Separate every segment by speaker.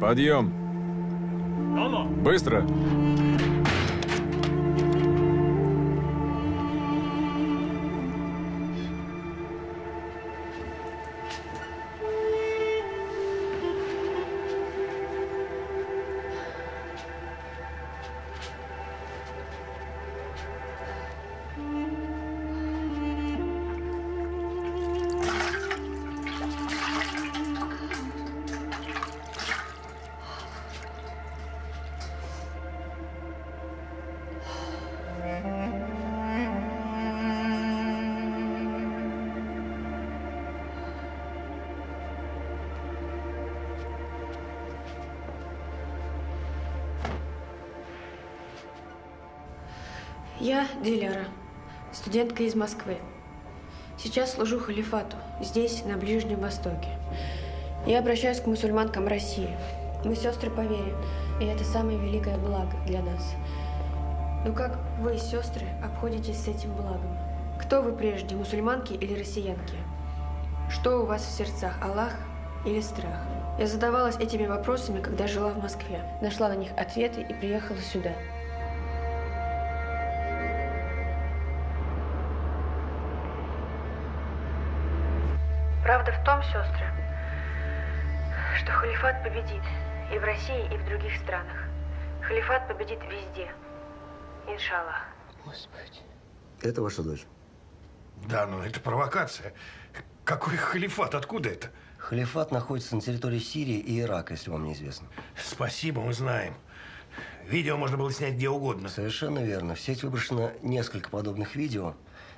Speaker 1: Подъем. Быстро.
Speaker 2: Студентка из Москвы. Сейчас служу халифату, здесь, на Ближнем Востоке. Я обращаюсь к мусульманкам России. Мы сестры по вере, и это самое великое благо для нас. Ну как вы, сестры, обходитесь с этим благом? Кто вы прежде, мусульманки или россиянки? Что у вас в сердцах, Аллах или страх? Я задавалась этими вопросами, когда жила в Москве. Нашла на них ответы и приехала сюда. Халифат победит и в России, и в других странах. Халифат победит везде. Иншаллах.
Speaker 3: Господи. Это ваша дочь?
Speaker 4: Да, но это провокация. Какой халифат? Откуда это?
Speaker 3: Халифат находится на территории Сирии и Ирака, если вам неизвестно.
Speaker 4: Спасибо, мы знаем. Видео можно было снять где угодно.
Speaker 3: Совершенно верно. В сеть выброшено несколько подобных видео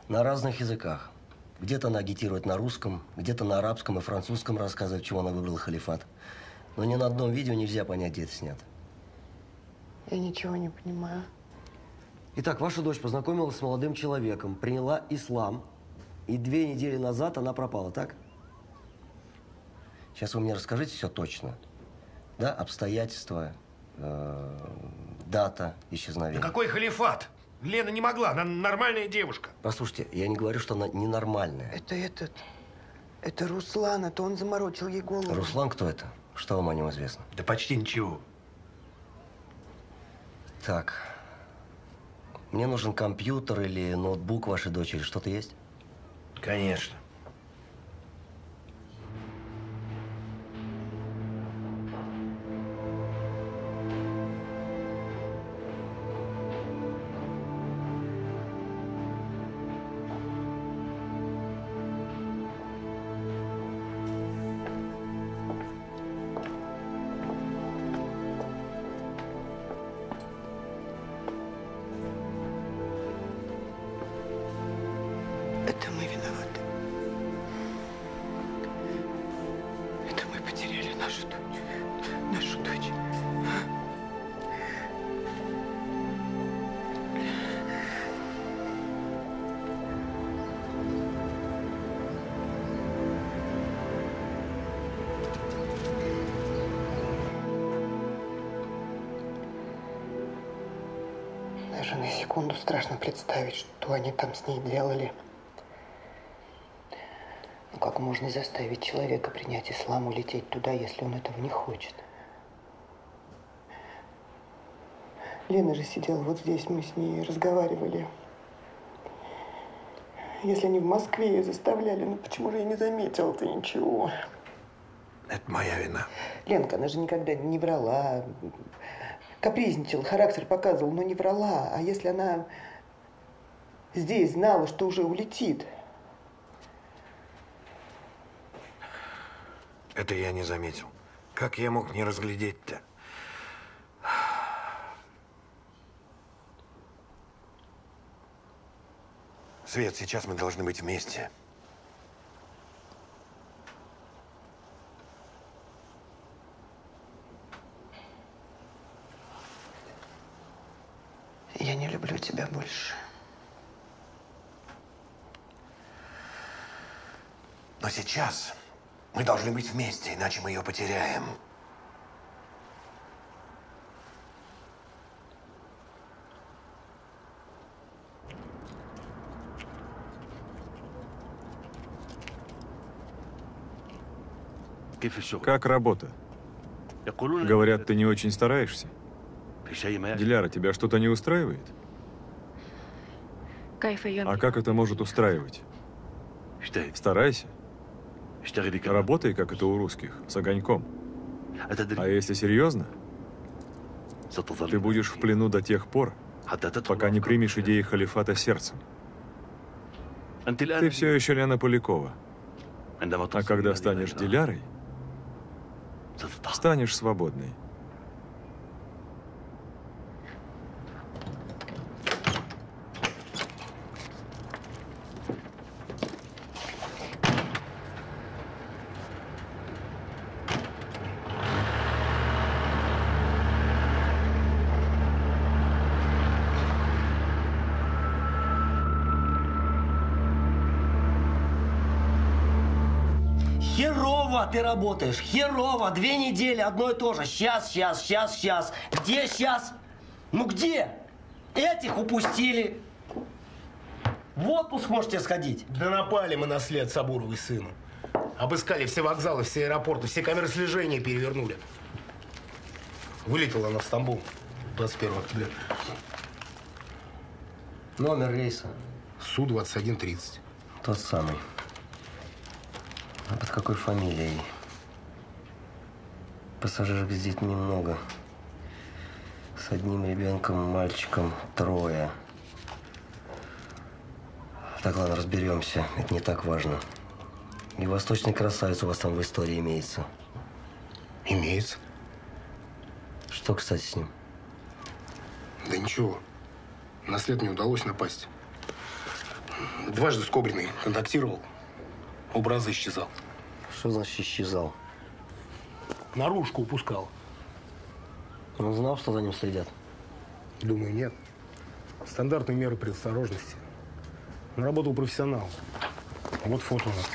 Speaker 3: на разных языках. Где-то она агитирует на русском, где-то на арабском и французском рассказывает, чего она выбрала халифат. Но ни на одном видео нельзя понять, где это снято.
Speaker 5: Я ничего не понимаю.
Speaker 3: Итак, ваша дочь познакомилась с молодым человеком, приняла ислам, и две недели назад она пропала, так? Сейчас вы мне расскажите все точно. Да, обстоятельства, э, дата исчезновения.
Speaker 4: Да какой халифат? Лена не могла, она нормальная девушка.
Speaker 3: Послушайте, я не говорю, что она ненормальная.
Speaker 5: Это этот... Это Руслан, это он заморочил ей голову.
Speaker 3: Руслан кто это? Что вам о нем известно?
Speaker 4: Да почти ничего.
Speaker 3: Так. Мне нужен компьютер или ноутбук вашей дочери. Что-то есть?
Speaker 4: Конечно.
Speaker 5: Ней делали. Но как можно заставить человека принять ислам, улететь туда, если он этого не хочет? Лена же сидела вот здесь, мы с ней разговаривали. Если они в Москве ее заставляли, ну почему же я не заметила-то ничего?
Speaker 4: Это моя вина.
Speaker 5: Ленка, она же никогда не врала. Капризничала, характер показывала, но не врала. А если она здесь знала, что уже улетит?
Speaker 4: Это я не заметил. Как я мог не разглядеть-то? Свет, сейчас мы должны быть вместе.
Speaker 5: Я не люблю тебя больше.
Speaker 4: Но сейчас мы должны быть вместе, иначе мы ее потеряем.
Speaker 1: Как работа? Говорят, ты не очень стараешься. Диляра, тебя что-то не устраивает? А как это может устраивать? Старайся. Работай, как это у русских, с огоньком. А если серьезно, ты будешь в плену до тех пор, пока не примешь идеи халифата сердцем. Ты все еще Лена Полякова. А когда станешь Дилярой, станешь свободной.
Speaker 3: Херово ты работаешь, херово. Две недели, одно и то же. Сейчас, сейчас, сейчас, сейчас. Где сейчас? Ну где? Этих упустили. В отпуск можете сходить.
Speaker 6: Да напали мы на след Сабуровой сыну. Обыскали все вокзалы, все аэропорты, все камеры слежения перевернули. Вылетела она в Стамбул 21 октября.
Speaker 3: Номер рейса.
Speaker 6: Су-2130.
Speaker 3: Тот самый. А под какой фамилией? Пассажиров с детьми много. С одним ребенком, мальчиком, трое. Так, ладно, разберемся. Это не так важно. И восточный красавец у вас там в истории имеется.
Speaker 6: Имеется.
Speaker 3: Что, кстати, с ним?
Speaker 6: Да ничего. На след не удалось напасть. Дважды с Кобриной контактировал. Образа исчезал.
Speaker 3: Что значит исчезал?
Speaker 6: Наружку упускал.
Speaker 3: Он знал, что за ним следят?
Speaker 6: Думаю, нет. Стандартные меры предосторожности. Он работал профессионал. Вот фото у нас.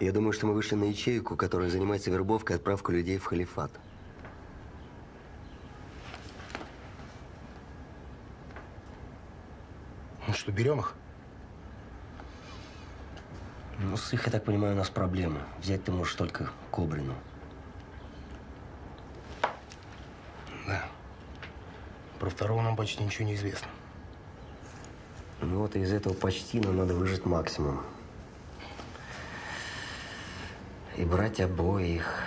Speaker 3: Я думаю, что мы вышли на ячейку, которая занимается вербовкой и отправкой людей в халифат.
Speaker 6: Ну что, берем их?
Speaker 3: Ну, с их, я так понимаю, у нас проблемы. Взять ты можешь только Кобрину.
Speaker 6: Да. Про второго нам почти ничего не известно.
Speaker 3: Ну вот из этого почти нам надо выжать максимум. И брать обоих.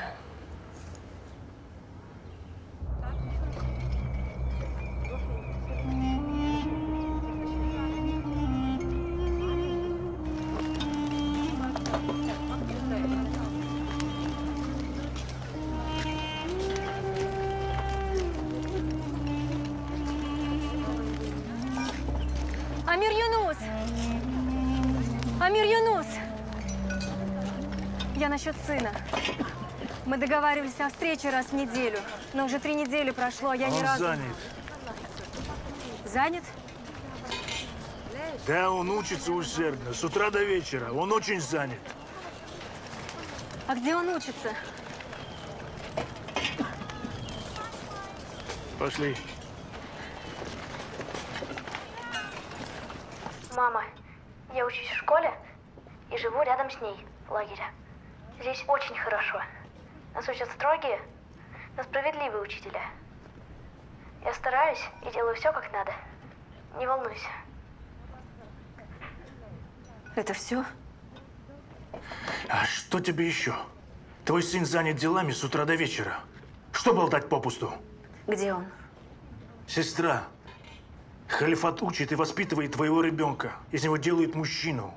Speaker 7: Насчет сына. Мы договаривались о встрече раз в неделю. Но уже три недели прошло, а я ни
Speaker 8: Он
Speaker 7: разу...
Speaker 8: занят.
Speaker 7: Занят?
Speaker 8: Да, он учится усердно. С утра до вечера. Он очень занят.
Speaker 7: А где он учится?
Speaker 8: Пошли.
Speaker 9: Мама, я учусь в школе и живу рядом с ней, в лагере. Здесь очень хорошо. Нас учат строгие, но справедливые учителя. Я стараюсь и делаю все как надо. Не волнуйся.
Speaker 7: Это все?
Speaker 8: А что тебе еще? Твой сын занят делами с утра до вечера. Что болтать попусту?
Speaker 7: Где он?
Speaker 8: Сестра, халифат учит и воспитывает твоего ребенка. Из него делают мужчину.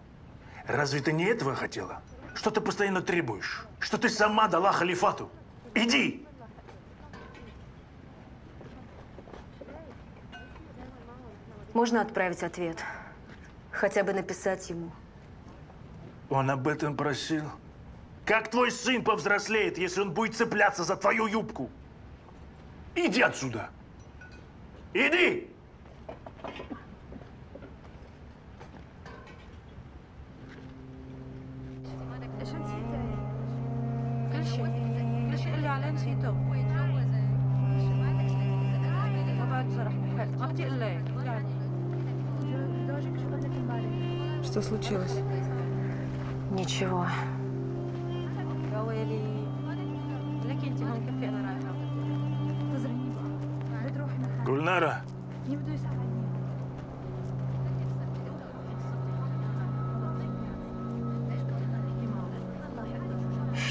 Speaker 8: Разве ты не этого хотела? Что ты постоянно требуешь? Что ты сама дала халифату? Иди!
Speaker 7: Можно отправить ответ? Хотя бы написать ему.
Speaker 8: Он об этом просил. Как твой сын повзрослеет, если он будет цепляться за твою юбку? Иди отсюда! Иди!
Speaker 10: كل شيء كل شيء اللي عليه نسيته ما بعد صراحة ما بدي اقول لك
Speaker 2: Что случилось?
Speaker 7: Ничего.
Speaker 10: يا ويلي
Speaker 8: Гульнара,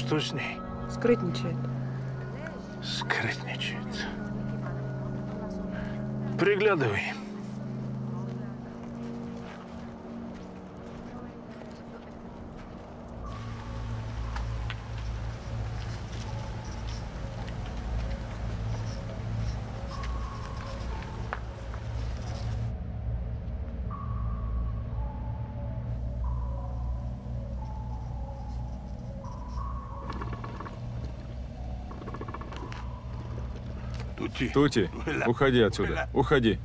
Speaker 8: Что с ней?
Speaker 5: Скрытничает.
Speaker 8: Скрытничает. Приглядывай.
Speaker 1: Тути, уходи отсюда. Уходи.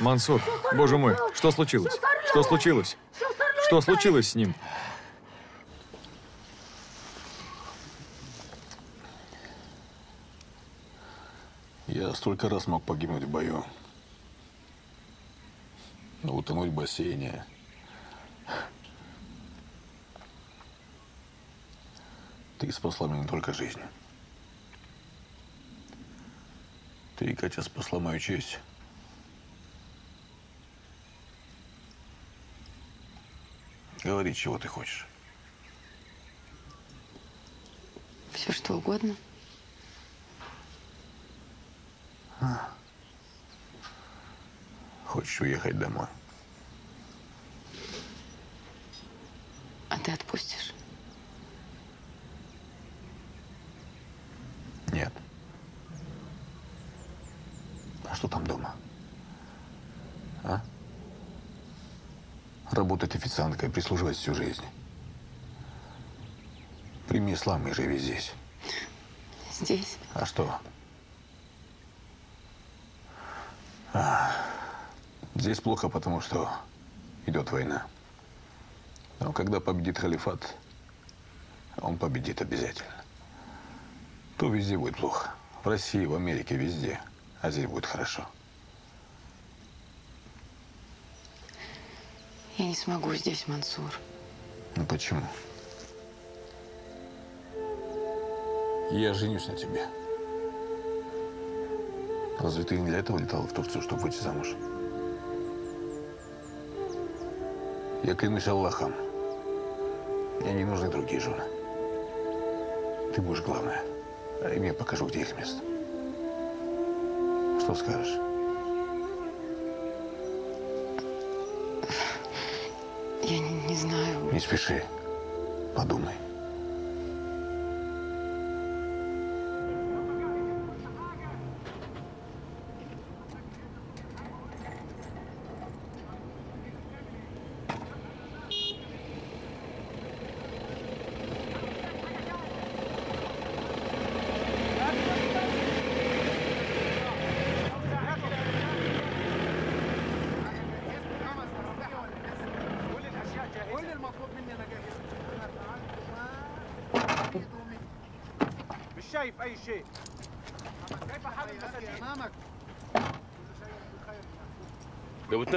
Speaker 1: Мансур, боже мой, что случилось? Что случилось? Что случилось с ним?
Speaker 11: Я столько раз мог погибнуть в бою. Но утонуть в бассейне... Ты спасла мне не только жизнь. Ты, Катя, спасла мою честь. Говори, чего ты хочешь.
Speaker 2: Все, что угодно.
Speaker 11: А. Хочешь уехать домой?
Speaker 12: А ты отпустишь?
Speaker 11: Нет. А что там дома? А? Работать официанткой, прислуживать всю жизнь. Прими ислам и живи здесь.
Speaker 12: Здесь?
Speaker 11: А что? А, здесь плохо, потому что идет война. Но когда победит халифат, он победит обязательно. То везде будет плохо. В России, в Америке, везде. А здесь будет хорошо.
Speaker 12: Я не смогу здесь, Мансур.
Speaker 11: Ну почему? Я женюсь на тебе. Разве ты не для этого летала в Турцию, чтобы выйти замуж? Я клянусь Аллахом. Мне не нужны другие жены. Ты будешь главная. А я покажу, где их место. Что скажешь?
Speaker 12: Я не, не знаю.
Speaker 11: Не спеши. Подумай.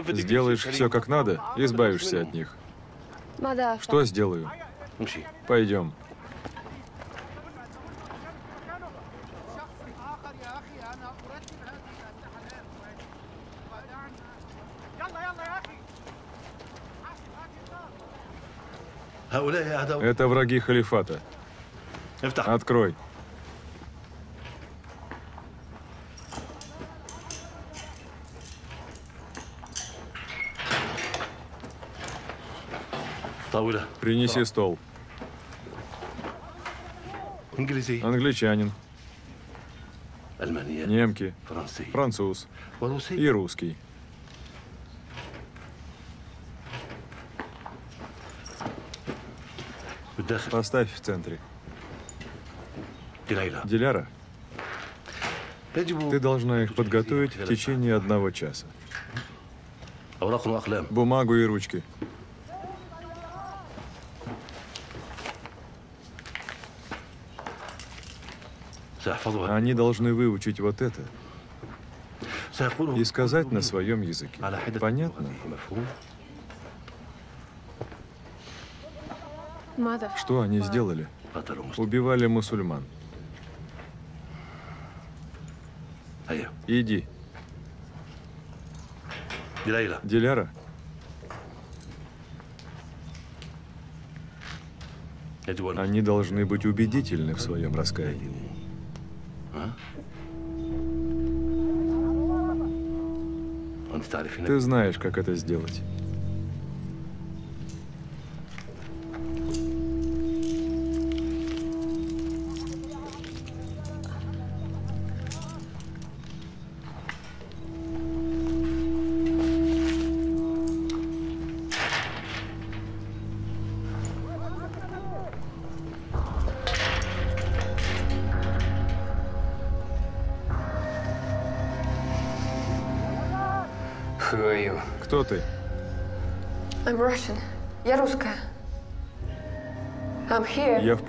Speaker 1: Сделаешь все как надо, избавишься от них. Что сделаю? Пойдем. Это враги халифата. Открой. Принеси стол. Англичанин. Немки. Француз. И русский. Поставь в центре. Диляра, ты должна их подготовить в течение одного часа. Бумагу и ручки. Они должны выучить вот это и сказать на своем языке. Понятно? Что они сделали? Убивали мусульман. Иди. Диляра? Они должны быть убедительны в своем раскаянии. Ты знаешь, как это сделать.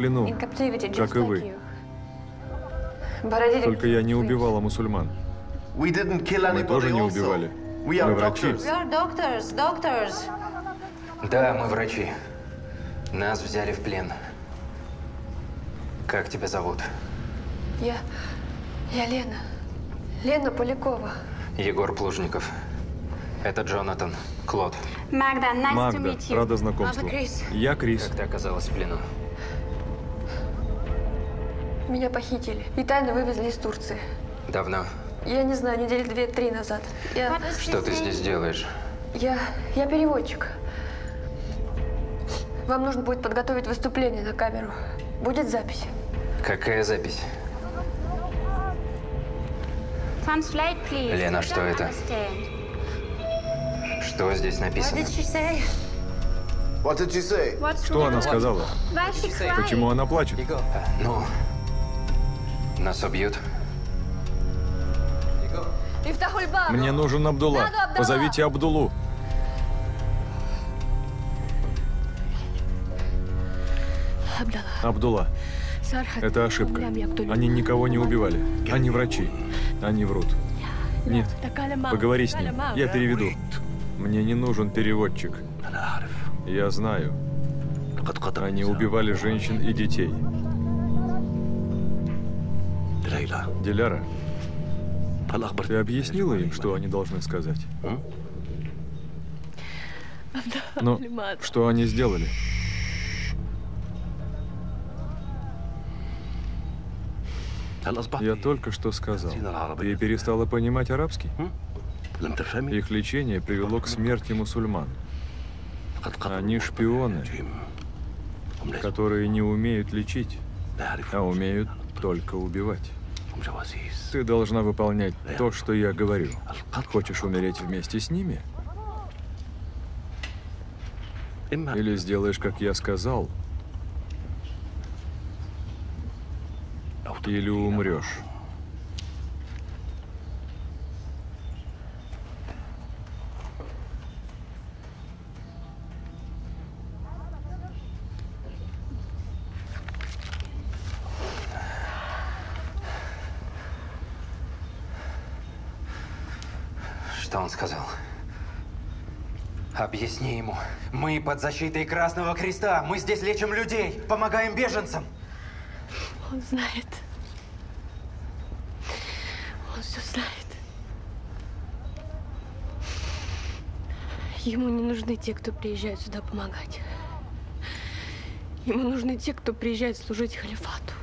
Speaker 1: Плену, как и вы. Только я не убивала мусульман. Мы тоже не убивали. Мы врачи.
Speaker 13: Да, мы врачи. Нас взяли в плен. Как тебя зовут?
Speaker 2: Я... Я Лена. Лена Полякова.
Speaker 13: Егор Плужников. Это Джонатан. Клод.
Speaker 2: Магда, nice
Speaker 1: Магда, рада знакомству. Я Крис.
Speaker 13: Как ты оказалась в плену?
Speaker 2: Меня похитили и тайно вывезли из Турции.
Speaker 13: Давно.
Speaker 2: Я не знаю, недели две-три назад. Я...
Speaker 13: Что ты здесь делаешь?
Speaker 2: Я... Я переводчик. Вам нужно будет подготовить выступление на камеру. Будет запись.
Speaker 13: Какая запись? Лена, что это? Что здесь написано?
Speaker 1: Что она сказала? Почему она плачет?
Speaker 13: Ну, нас убьют.
Speaker 1: Мне нужен Абдулла. Позовите Абдулу. Абдулла. Это ошибка. Они никого не убивали. Они врачи. Они врут. Нет. Поговори с ним. Я переведу. Мне не нужен переводчик. Я знаю. Они убивали женщин и детей. Диляра, ты объяснила им, что они должны сказать? Ну, что они сделали? Я только что сказал. Ты перестала понимать арабский? Их лечение привело к смерти мусульман. Они шпионы, которые не умеют лечить, а умеют только убивать. Ты должна выполнять то, что я говорю. Хочешь умереть вместе с ними? Или сделаешь, как я сказал, или умрешь.
Speaker 13: Что он сказал? Объясни ему. Мы под защитой Красного Креста. Мы здесь лечим людей, помогаем беженцам.
Speaker 2: Он знает. Он все знает. Ему не нужны те, кто приезжает сюда помогать. Ему нужны те, кто приезжает служить халифату.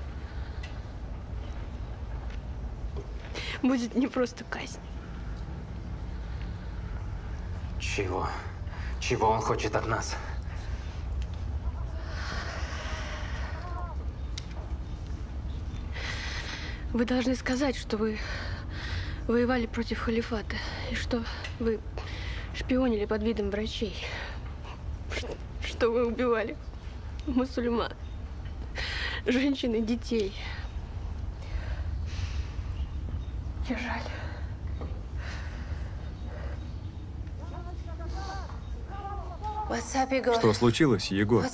Speaker 2: Будет не просто казнь.
Speaker 13: Чего? Чего он хочет от нас?
Speaker 2: Вы должны сказать, что вы воевали против халифата, и что вы шпионили под видом врачей, что вы убивали мусульман, женщин и детей. Мне жаль.
Speaker 10: Up?
Speaker 1: Что случилось, Егор?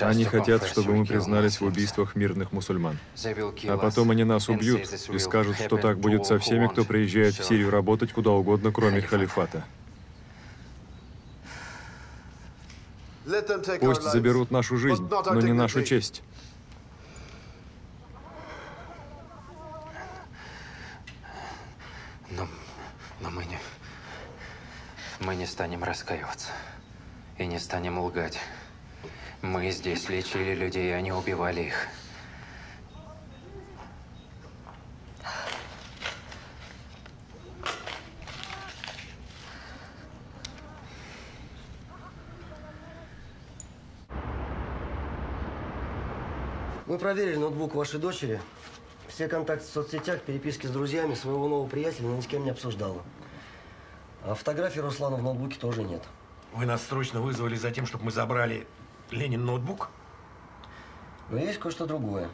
Speaker 1: Они хотят, чтобы мы признались в убийствах мирных мусульман. А потом они нас убьют и скажут, что так будет со всеми, кто приезжает в Сирию работать куда угодно, кроме халифата. Пусть заберут нашу жизнь, но не нашу честь.
Speaker 13: Но, но мы не... Мы не станем раскаиваться. И не станем лгать. Мы здесь лечили людей, а не убивали их.
Speaker 3: Мы проверили ноутбук вашей дочери. Все контакты в соцсетях, переписки с друзьями своего нового приятеля ни с кем не обсуждала. А фотографии Руслана в ноутбуке тоже нет.
Speaker 4: Вы нас срочно вызвали за тем, чтобы мы забрали Ленин ноутбук?
Speaker 3: Но есть кое-что другое.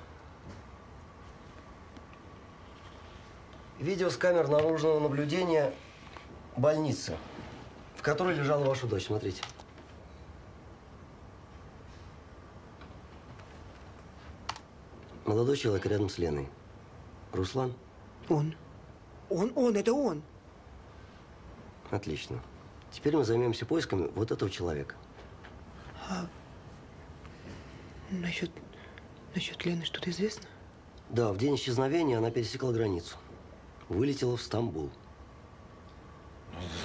Speaker 3: Видео с камер наружного наблюдения больницы, в которой лежала ваша дочь. Смотрите. Молодой человек рядом с Леной. Руслан?
Speaker 5: Он. Он, он, это он.
Speaker 3: Отлично. Теперь мы займемся поисками вот этого человека.
Speaker 5: А насчет, насчет Лены что-то известно?
Speaker 3: Да, в день исчезновения она пересекла границу. Вылетела в Стамбул.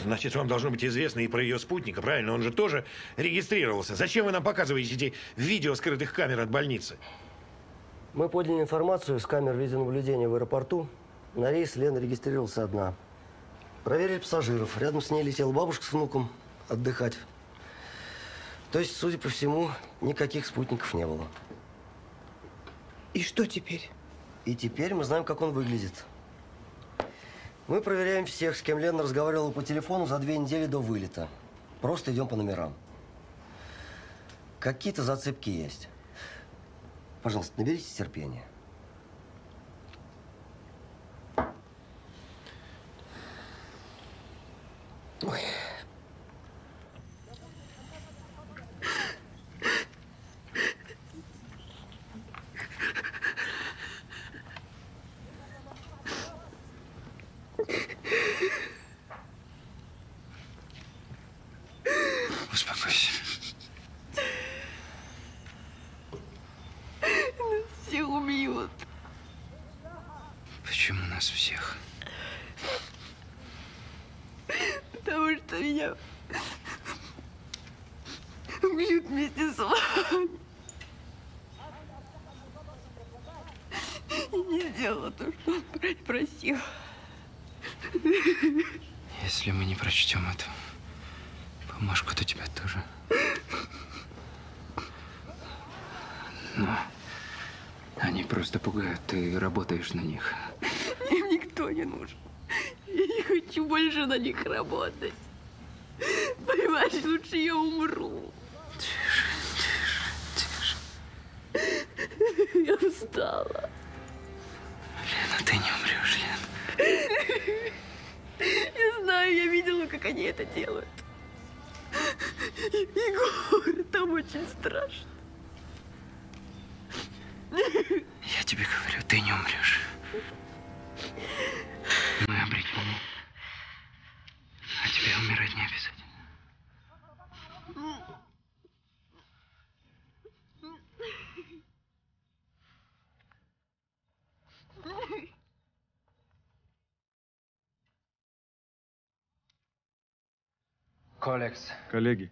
Speaker 4: Значит, вам должно быть известно и про ее спутника, правильно? Он же тоже регистрировался. Зачем вы нам показываете эти видео скрытых камер от больницы?
Speaker 3: Мы подняли информацию с камер видеонаблюдения в аэропорту. На рейс Лена регистрировался одна. Проверили пассажиров. Рядом с ней летела бабушка с внуком отдыхать. То есть, судя по всему, никаких спутников не было.
Speaker 5: И что теперь?
Speaker 3: И теперь мы знаем, как он выглядит. Мы проверяем всех, с кем Лена разговаривала по телефону за две недели до вылета. Просто идем по номерам. Какие-то зацепки есть. Пожалуйста, наберитесь терпения.
Speaker 13: Oh, yeah. Работаешь на них.
Speaker 10: Им никто не нужен. Я не хочу больше на них работать. Понимаешь, лучше я умру. Я устала.
Speaker 13: Лена, ты не умрешь, Лена.
Speaker 10: Я знаю, я видела, как они это делают. Егор, там очень страшно.
Speaker 13: Я тебе говорю, ты не умрешь. Мы обречены. А тебе умирать не обязательно.
Speaker 1: Коллеги,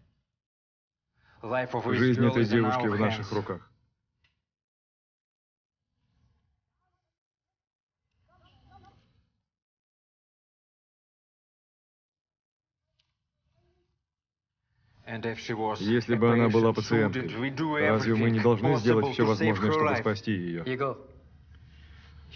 Speaker 1: жизнь этой девушки в наших руках. Если бы она была пациенткой, разве мы не должны сделать все возможное, чтобы спасти ее?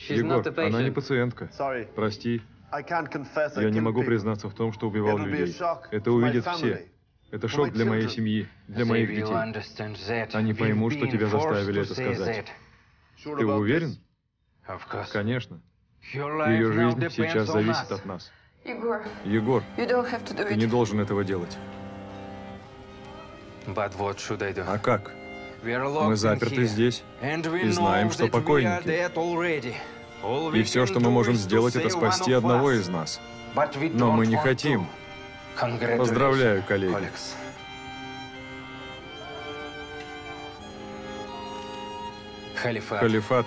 Speaker 14: Егор,
Speaker 1: она не пациентка. Прости, я не могу признаться в том, что убивал людей. Это увидят все. Это шок для моей семьи, для моих детей. Они поймут, что тебя заставили это сказать. Ты уверен? Конечно. Ее жизнь сейчас зависит от нас.
Speaker 2: Егор,
Speaker 1: ты
Speaker 2: it.
Speaker 1: не должен этого делать. А как? Мы заперты здесь и знаем, что покойники. И все, что мы можем сделать, это спасти одного из нас. Но мы не хотим. Поздравляю, коллеги.
Speaker 13: Халифат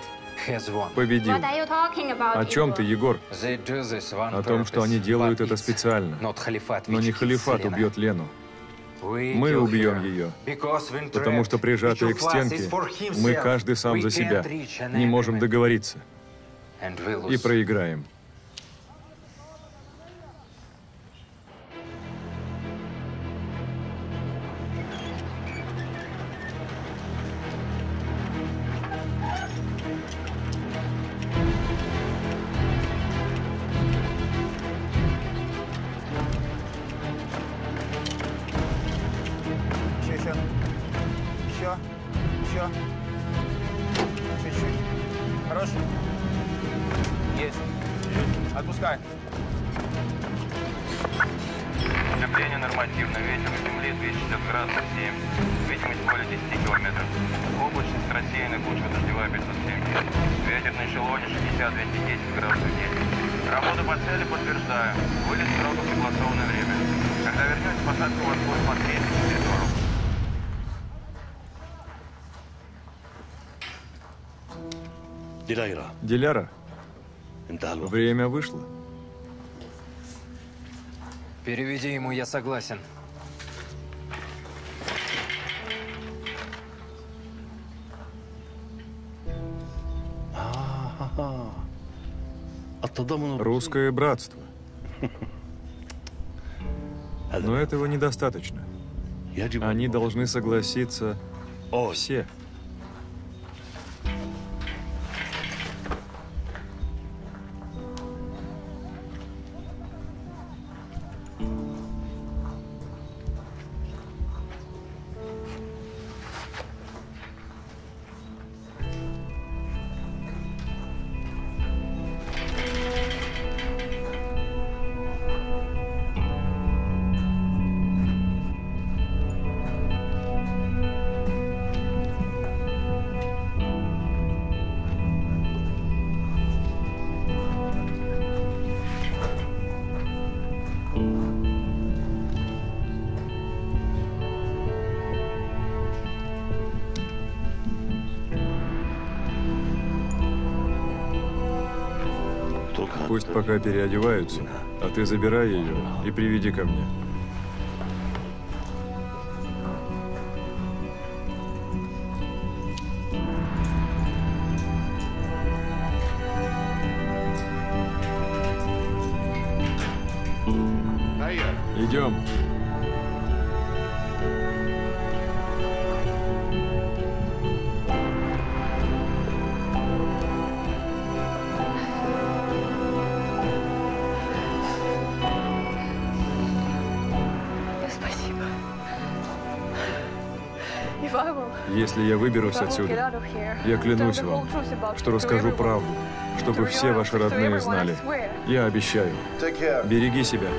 Speaker 1: победил. О чем ты, Егор? О том, что они делают это специально. Но не халифат убьет Лену. Мы убьем ее. Потому что прижатые к стенке, мы каждый сам за себя. Не можем договориться. И проиграем. Диляра, время вышло.
Speaker 13: Переведи ему, я согласен.
Speaker 1: Русское братство. Но этого недостаточно. Они должны согласиться все. Пока переодеваются, а ты забирай ее и приведи ко мне. Выберусь отсюда, я клянусь вам, что расскажу правду, чтобы все ваши родные знали. Я обещаю. Береги себя.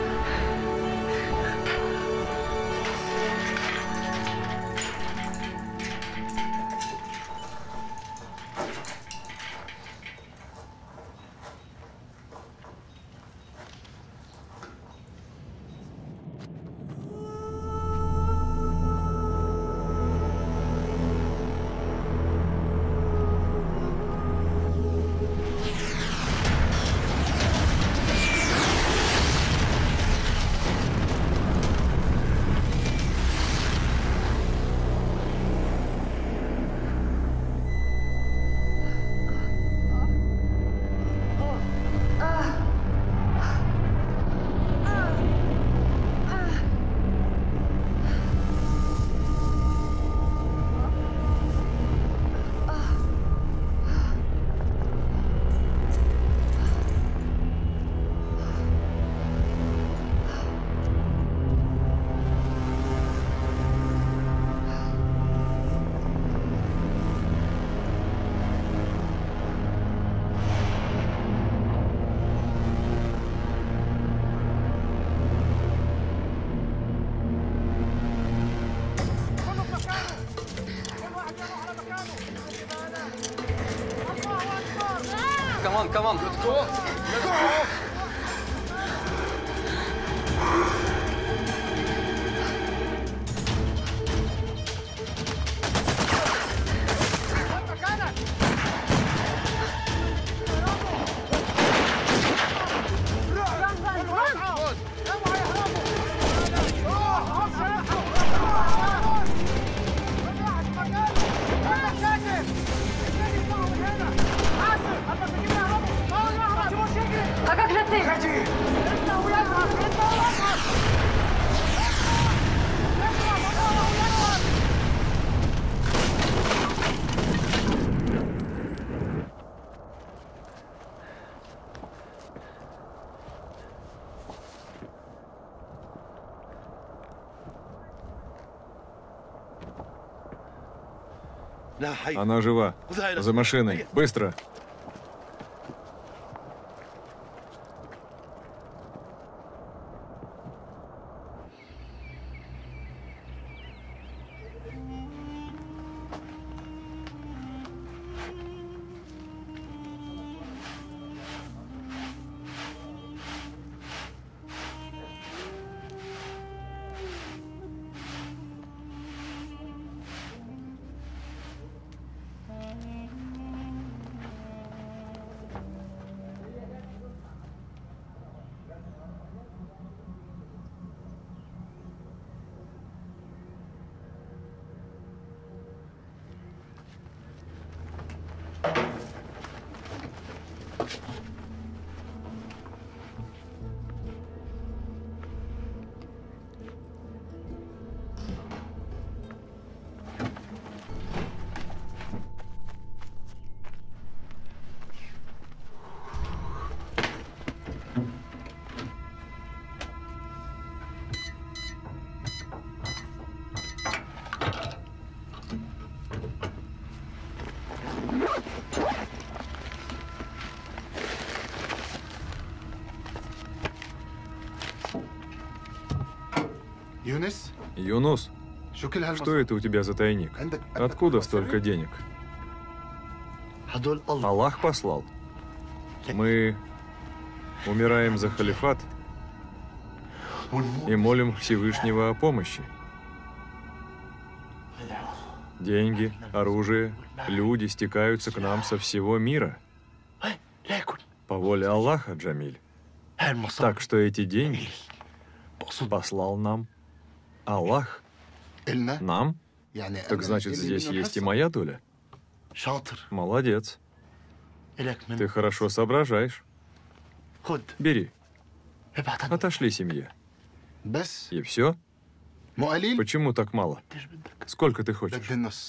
Speaker 1: Она жива. За машиной. Быстро. Юнус, что это у тебя за тайник? Откуда столько денег? Аллах послал. Мы умираем за халифат и молим Всевышнего о помощи. Деньги, оружие, люди стекаются к нам со всего мира. По воле Аллаха, Джамиль. Так что эти деньги послал нам Аллах. Нам? Так значит, здесь есть и моя доля? Молодец. Ты хорошо соображаешь. Бери. Отошли семье. И все? Почему так мало? Сколько ты хочешь?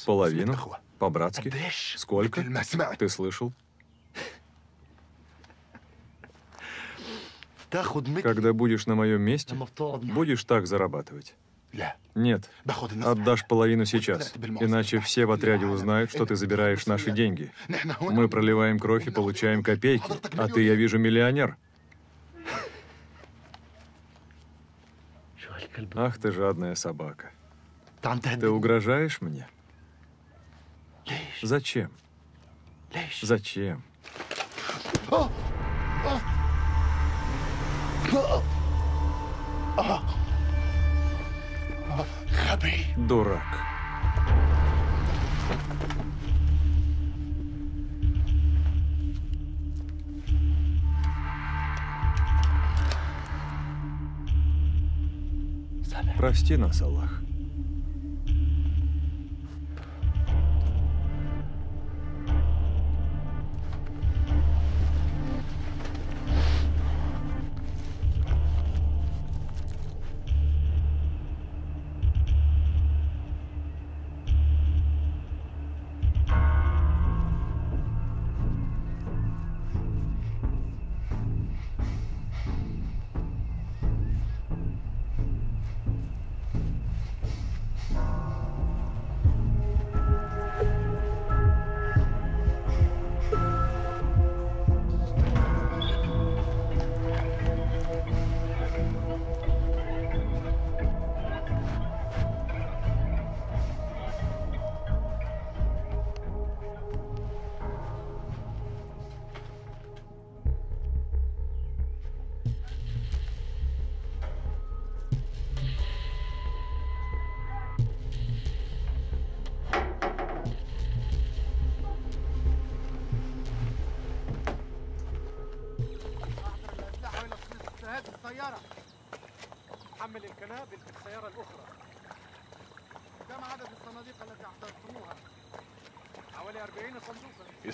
Speaker 1: Половину? По-братски? Сколько? Ты слышал? Когда будешь на моем месте, будешь так зарабатывать. Нет, отдашь половину сейчас, иначе все в отряде узнают, что ты забираешь наши деньги. Мы проливаем кровь и получаем копейки, а ты, я вижу, миллионер. Ах ты жадная собака. Ты угрожаешь мне? Зачем? Зачем? Дурак. Прости нас, Аллах.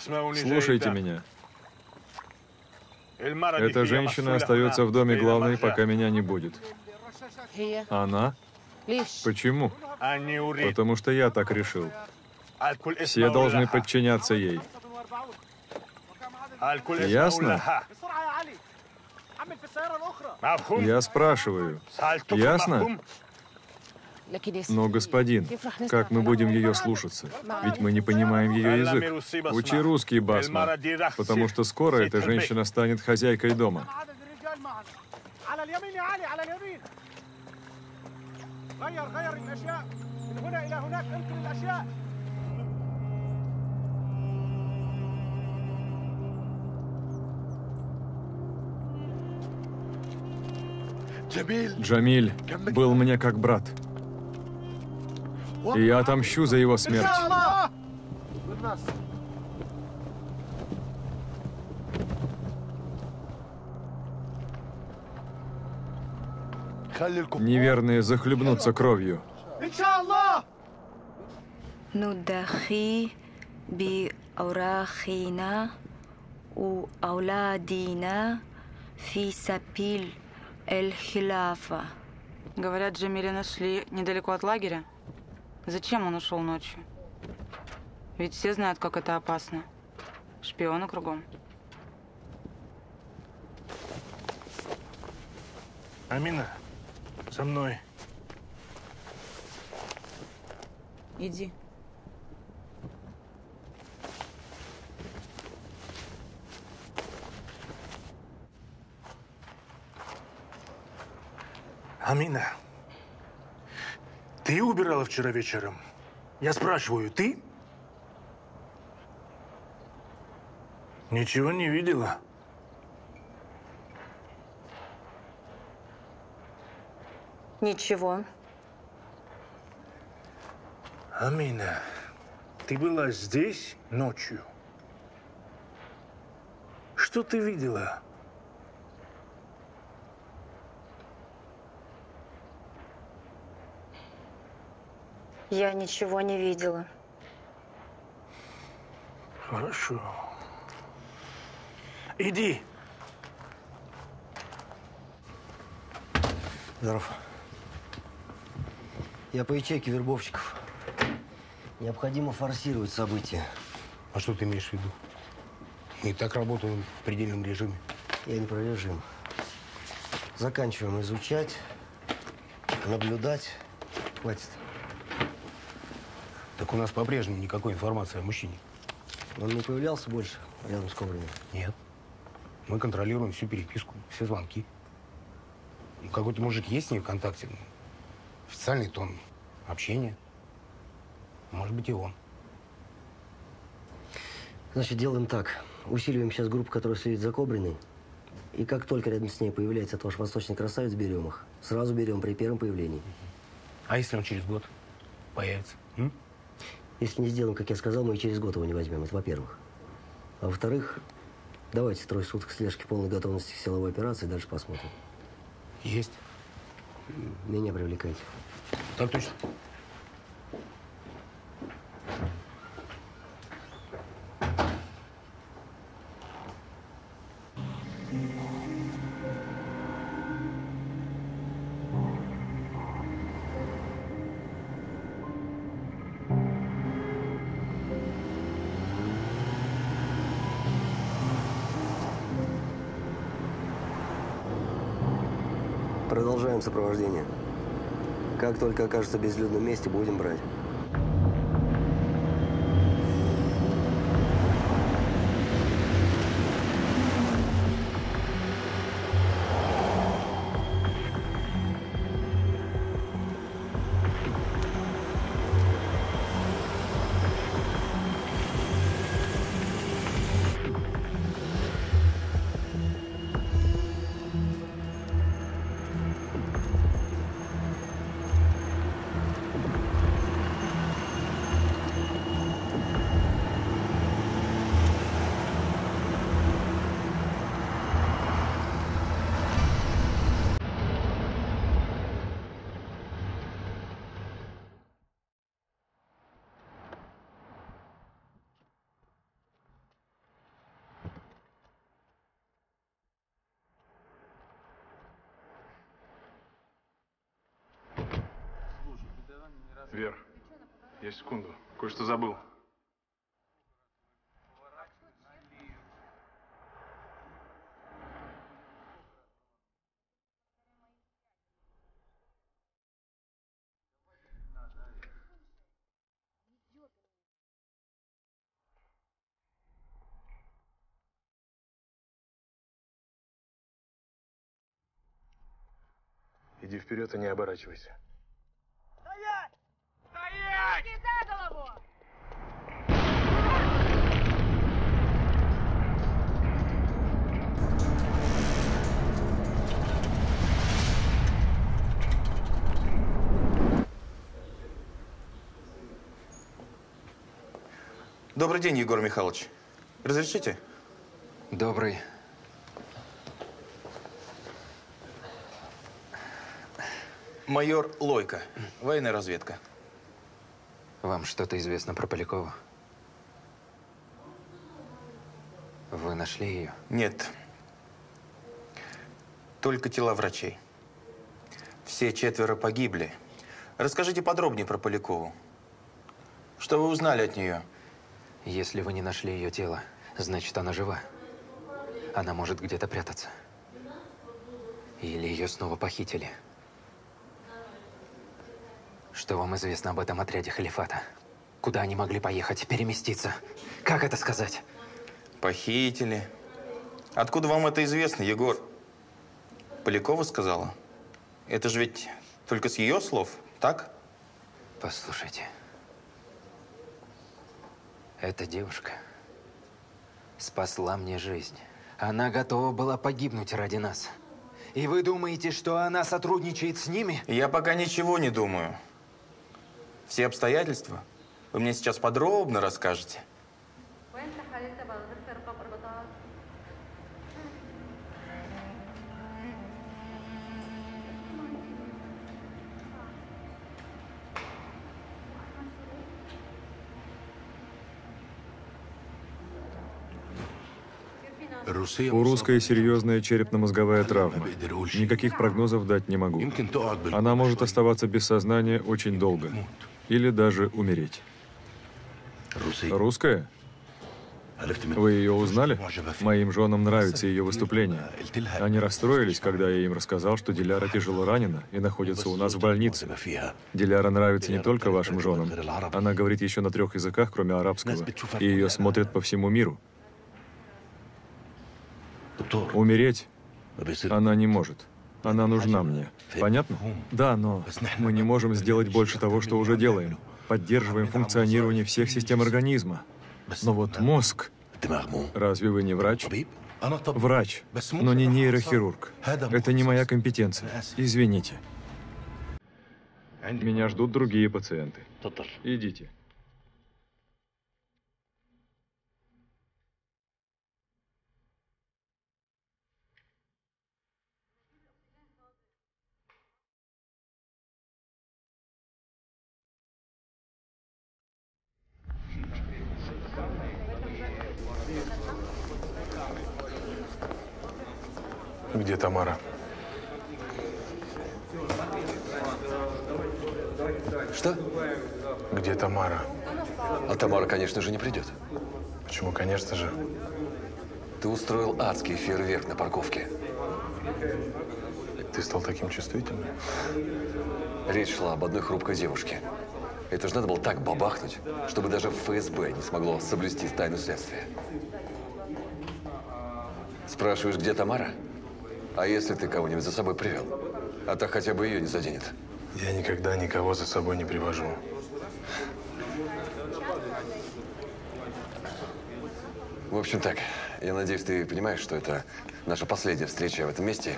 Speaker 1: Слушайте меня. Эта женщина остается в доме главной, пока меня не будет. Она? Почему? Потому что я так решил. Все должны подчиняться ей. Ясно? Я спрашиваю. Ясно? Но, господин, как мы будем ее слушаться? Ведь мы не понимаем ее язык. Учи русский, Басма, потому что скоро эта женщина станет хозяйкой дома.
Speaker 15: على اليمين يا علي على اليمين غير غير الأشياء من هنا إلى هناك انقل الأشياء
Speaker 1: Джамиль был мне как брат. И я отомщу за его смерть. Неверные захлебнутся кровью.
Speaker 15: إن شاء الله
Speaker 14: نضحي بأوراقنا وأولادنا في سبيل الخلافة.
Speaker 16: Говорят, Джамиля нашли недалеко от лагеря. Зачем он ушел ночью? Ведь все знают, как это опасно. Шпионы кругом.
Speaker 8: Амина, со мной.
Speaker 16: Иди.
Speaker 8: Амина, Ты убирала вчера вечером? Я спрашиваю, ты? Ничего не видела?
Speaker 7: Ничего.
Speaker 8: Амина, ты была здесь ночью? Что ты видела?
Speaker 7: Я ничего не видела.
Speaker 8: Хорошо. Иди.
Speaker 3: Здоров. Я по ячейке вербовщиков. Необходимо форсировать события.
Speaker 6: А что ты имеешь в виду? Мы и так работаем в предельном режиме.
Speaker 3: Я не про режим. Заканчиваем изучать, наблюдать. Хватит.
Speaker 6: Так у нас по-прежнему никакой информации о мужчине.
Speaker 3: Он не появлялся больше рядом с Ковриным?
Speaker 6: Нет. Мы контролируем всю переписку, все звонки. Ну, Какой-то мужик есть с ней в контакте? Ну, Официальный тон общения. Может быть, и он.
Speaker 3: Значит, делаем так. Усиливаем сейчас группу, которая следит за Кобриной. И как только рядом с ней появляется ваш восточный красавец, берем их. Сразу берем при первом появлении.
Speaker 6: А если он через год появится? М?
Speaker 3: Если не сделаем, как я сказал, мы и через год его не возьмем. Это во-первых. А во-вторых, давайте трое суток слежки полной готовности к силовой операции, дальше посмотрим.
Speaker 6: Есть.
Speaker 3: Меня привлекайте.
Speaker 6: Так точно.
Speaker 3: Сопровождение. Как только окажется в безлюдном месте, будем брать.
Speaker 17: Иди вперед и не оборачивайся.
Speaker 15: Стоять! за голову!
Speaker 18: Добрый день, Егор Михайлович. Разрешите?
Speaker 13: Добрый.
Speaker 18: Майор Лойко, военная разведка.
Speaker 13: Вам что-то известно про Полякова? Вы нашли ее?
Speaker 18: Нет. Только тела врачей. Все четверо погибли. Расскажите подробнее про Полякову. Что вы узнали от нее?
Speaker 13: Если вы не нашли ее тело, значит, она жива. Она может где-то прятаться. Или ее снова похитили. Что вам известно об этом отряде халифата? Куда они могли поехать, переместиться? Как это сказать?
Speaker 18: Похитили. Откуда вам это известно, Егор? Полякова сказала? Это же ведь только с ее слов, так?
Speaker 13: Послушайте. Эта девушка спасла мне жизнь. Она готова была погибнуть ради нас. И вы думаете, что она сотрудничает с ними?
Speaker 18: Я пока ничего не думаю. Все обстоятельства вы мне сейчас подробно расскажете.
Speaker 1: У русской серьезная черепно-мозговая травма. Никаких прогнозов дать не могу. Она может оставаться без сознания очень долго. Или даже умереть. Русская? Вы ее узнали? Моим женам нравится ее выступление. Они расстроились, когда я им рассказал, что Диляра тяжело ранена и находится у нас в больнице. Диляра нравится не только вашим женам. Она говорит еще на трех языках, кроме арабского. И ее смотрят по всему миру. Умереть она не может. Она нужна мне. Понятно? Да, но мы не можем сделать больше того, что уже делаем. Поддерживаем функционирование всех систем организма. Но вот мозг... Разве вы не врач? Врач, но не нейрохирург. Это не моя компетенция. Извините. Меня ждут другие пациенты. Идите.
Speaker 17: Где Тамара?
Speaker 19: Что?
Speaker 17: Где Тамара?
Speaker 19: А Тамара, конечно же, не придет.
Speaker 17: Почему, конечно же?
Speaker 19: Ты устроил адский фейерверк на парковке.
Speaker 17: Ты стал таким чувствительным?
Speaker 19: Речь шла об одной хрупкой девушке. Это же надо было так бабахнуть, чтобы даже ФСБ не смогло соблюсти тайну следствия. Спрашиваешь, где Тамара? А если ты кого-нибудь за собой привел? А так хотя бы ее не заденет.
Speaker 17: Я никогда никого за собой не привожу.
Speaker 19: В общем так, я надеюсь, ты понимаешь, что это наша последняя встреча в этом месте.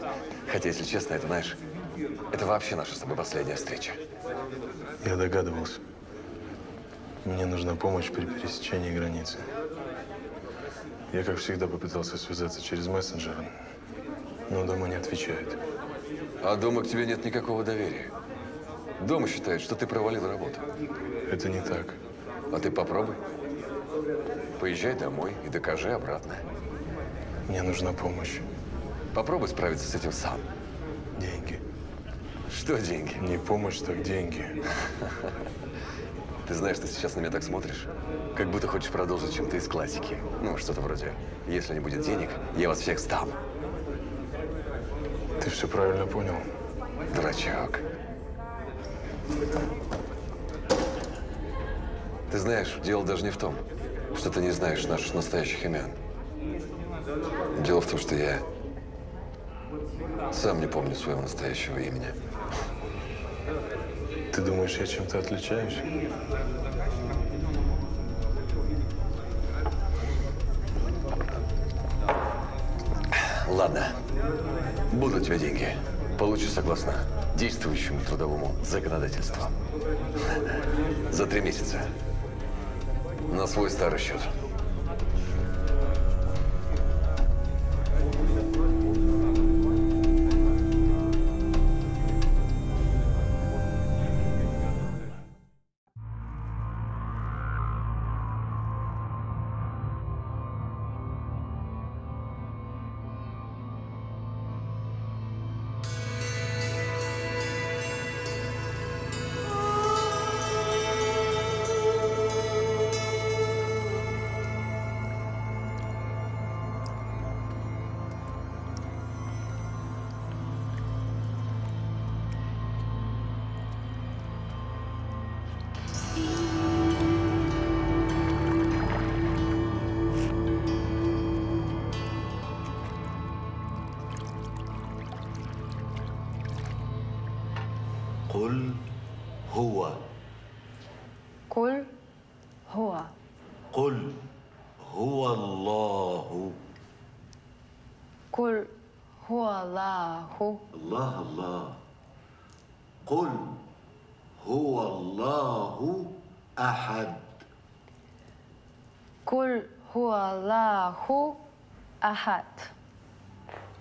Speaker 19: Хотя, если честно, это, знаешь, это вообще наша с тобой последняя встреча.
Speaker 17: Я догадывался. Мне нужна помощь при пересечении границы. Я, как всегда, попытался связаться через мессенджер, но дома не отвечает.
Speaker 19: А дома к тебе нет никакого доверия. Дома считают, что ты провалил работу.
Speaker 17: Это не так.
Speaker 19: А ты попробуй. Поезжай домой и докажи обратно.
Speaker 17: Мне нужна помощь.
Speaker 19: Попробуй справиться с этим сам.
Speaker 17: Деньги.
Speaker 19: Что деньги?
Speaker 17: Не помощь, так деньги.
Speaker 19: Ты знаешь, ты сейчас на меня так смотришь, как будто хочешь продолжить чем-то из классики. Ну, что-то вроде «Если не будет денег, я вас всех сдам».
Speaker 17: Ты все правильно понял.
Speaker 19: Дурачок. Ты знаешь, дело даже не в том, что ты не знаешь наших настоящих имен. Дело в том, что я сам не помню своего настоящего имени.
Speaker 17: Ты думаешь, я чем-то отличаюсь?
Speaker 19: Ладно. Будут у тебя деньги. Получи согласно действующему трудовому законодательству. За три месяца. На свой старый счет.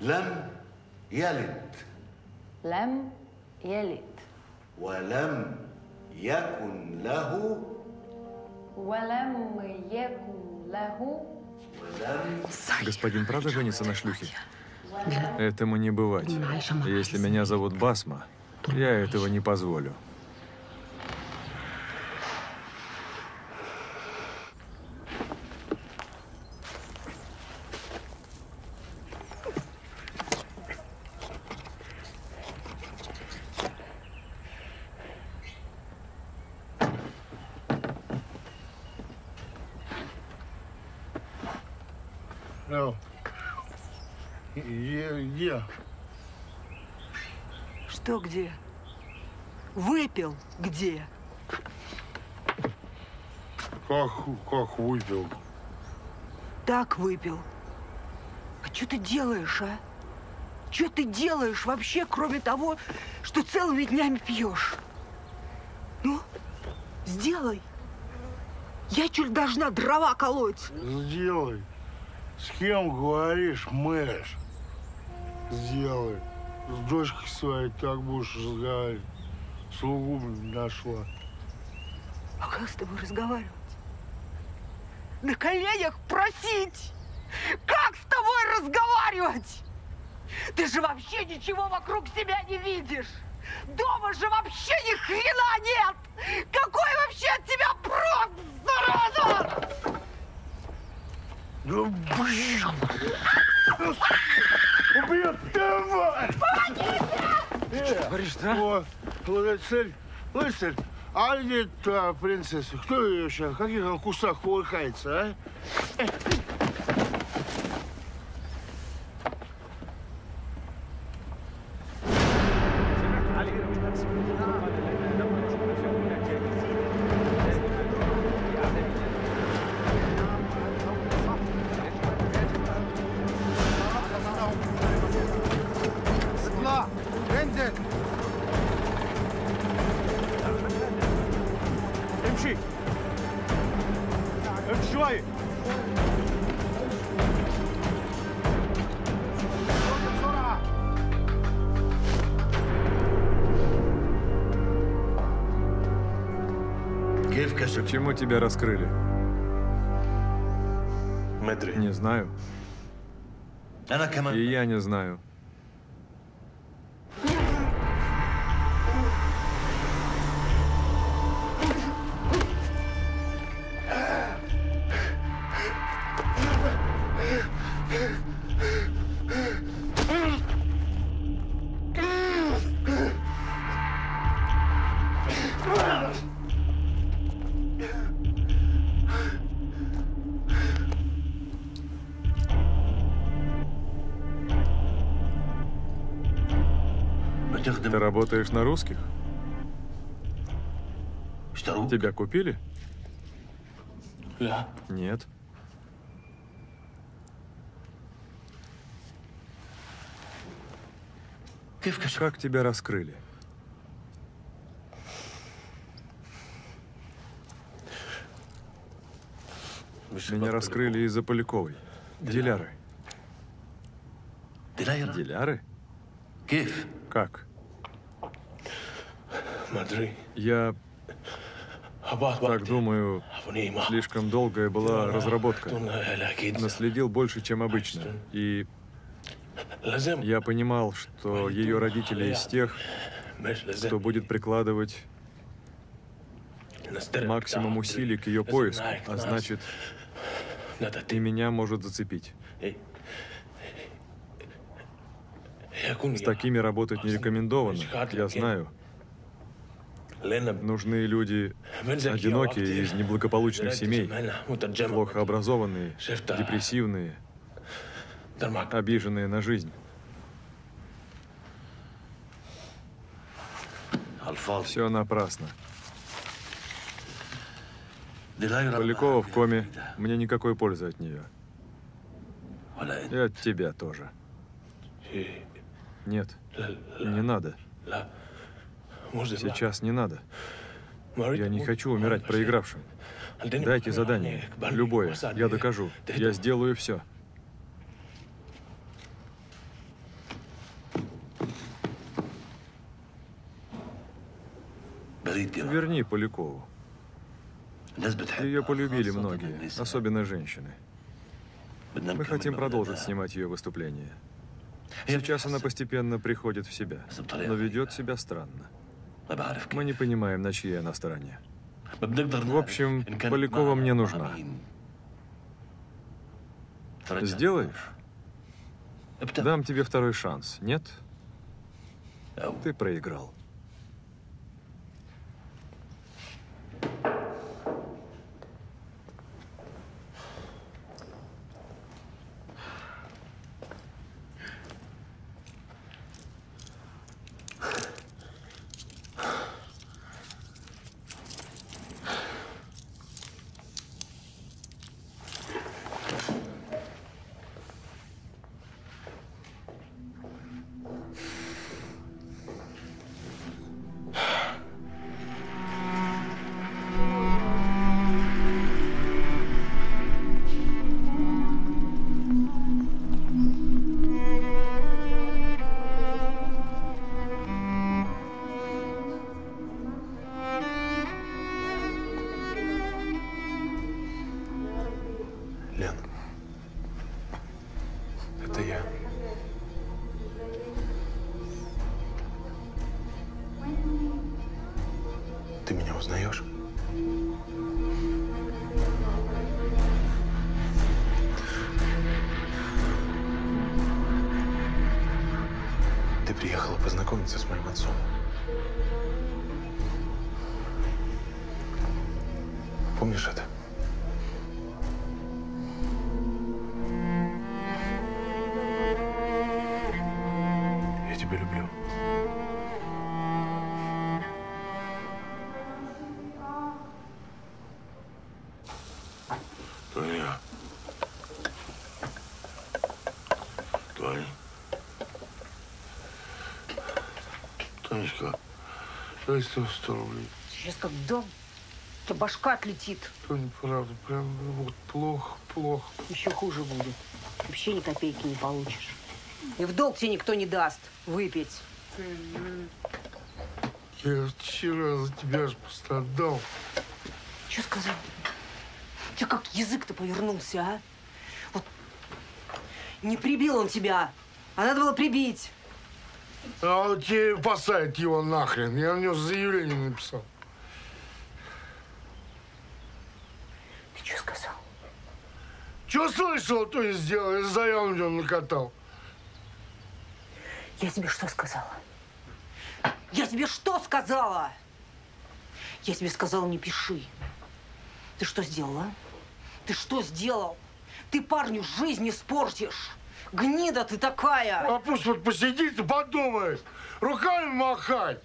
Speaker 20: لم يلد
Speaker 2: Лем елит.
Speaker 20: ولم يكن له
Speaker 2: Валем екун лаху.
Speaker 20: ولم
Speaker 1: Господин правда женится на шлюхе? Этому не бывать. Если меня зовут Басма, я этого не позволю.
Speaker 21: Где?
Speaker 22: Что где? Выпил где?
Speaker 21: Как, как выпил?
Speaker 22: Так выпил. А что ты делаешь, а? Что ты делаешь вообще, кроме того, что целыми днями пьешь? Ну, сделай. Я чуть должна дрова колоть.
Speaker 21: Сделай. С кем говоришь, Мэш? Сделай. С дочкой своей так будешь разговаривать. Слугу нашла.
Speaker 22: А как с тобой разговаривать? На коленях просить! Как с тобой разговаривать? Ты же вообще ничего вокруг себя не видишь! Дома же вообще ни хрена нет! Какой вообще от тебя прок, зараза!
Speaker 21: Да блин! Убьет, давай! Что
Speaker 22: говоришь,
Speaker 21: да? О, Лыцарь, Лыцарь, а где та принцесса? Кто ее сейчас? Каких кустах кувыркается, а?
Speaker 1: Тебя раскрыли? Не знаю. И я не знаю. На русских? Тебя купили? Нет. Как тебя раскрыли? Меня раскрыли из-за Поляковой. Диляры. Диляры? Как? Я так думаю, слишком долгая была разработка. Наследил больше, чем обычно. И я понимал, что ее родители из тех, кто будет прикладывать максимум усилий к ее поиску, а значит, и меня может зацепить. С такими работать не рекомендовано, я знаю. Нужны люди одинокие, из неблагополучных семей, плохо образованные, депрессивные, обиженные на жизнь. Все напрасно. Полякова в коме. Мне никакой пользы от нее. И от тебя тоже. Нет. Не надо. Сейчас не надо. Я не хочу умирать проигравшим. Дайте задание. Любое. Я докажу. Я сделаю все. Верни Полякову. Ее полюбили многие, особенно женщины. Мы хотим продолжить снимать ее выступления. Сейчас она постепенно приходит в себя, но ведет себя странно. Мы не понимаем, на чьей она стороне. В общем, Полякова мне нужна. Сделаешь? Дам тебе второй шанс, нет? Ты проиграл.
Speaker 17: Ты приехала познакомиться с моим отцом. Помнишь это?
Speaker 21: Дай 100 рублей.
Speaker 22: Сейчас как дом, у тебя башка отлетит.
Speaker 21: Тоня, правда, прям вот плохо, плохо.
Speaker 22: Еще хуже будет. Вообще ни копейки не получишь. И в долг тебе никто не даст выпить.
Speaker 21: Я вчера за тебя же просто отдал.
Speaker 22: Что сказал? У тебя как язык-то повернулся, а? Вот не прибил он тебя, а надо было прибить.
Speaker 21: А вот тебе посадят его нахрен. Я на него заявление написал.
Speaker 22: Ты что сказал?
Speaker 21: Что слышал, то и сделал. Я заяву на него накатал.
Speaker 22: Я тебе что сказала? Я тебе что сказала? Я тебе сказала, не пиши. Ты что сделала? Ты что сделал? Ты парню жизнь испортишь. Гнида ты такая.
Speaker 21: А пусть вот посидит подумает. Руками махать.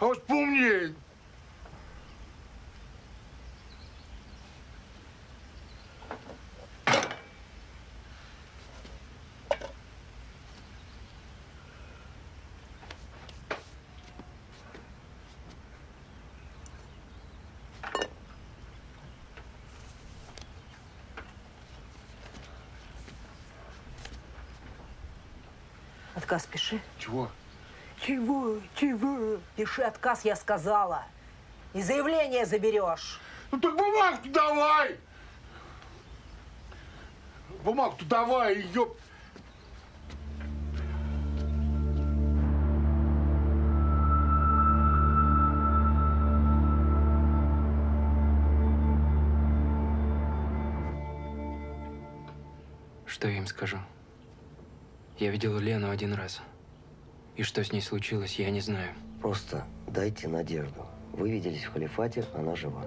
Speaker 21: А вот поумнее.
Speaker 22: Отказ пиши.
Speaker 21: Чего?
Speaker 22: Чего? Чего? Пиши отказ, я сказала. И заявление заберешь.
Speaker 21: Ну так бумагу давай! Бумагу давай, ёп...
Speaker 13: Что я им скажу? Я видел Лену один раз. И что с ней случилось, я не знаю.
Speaker 3: Просто дайте надежду. Вы виделись в халифате, она жива.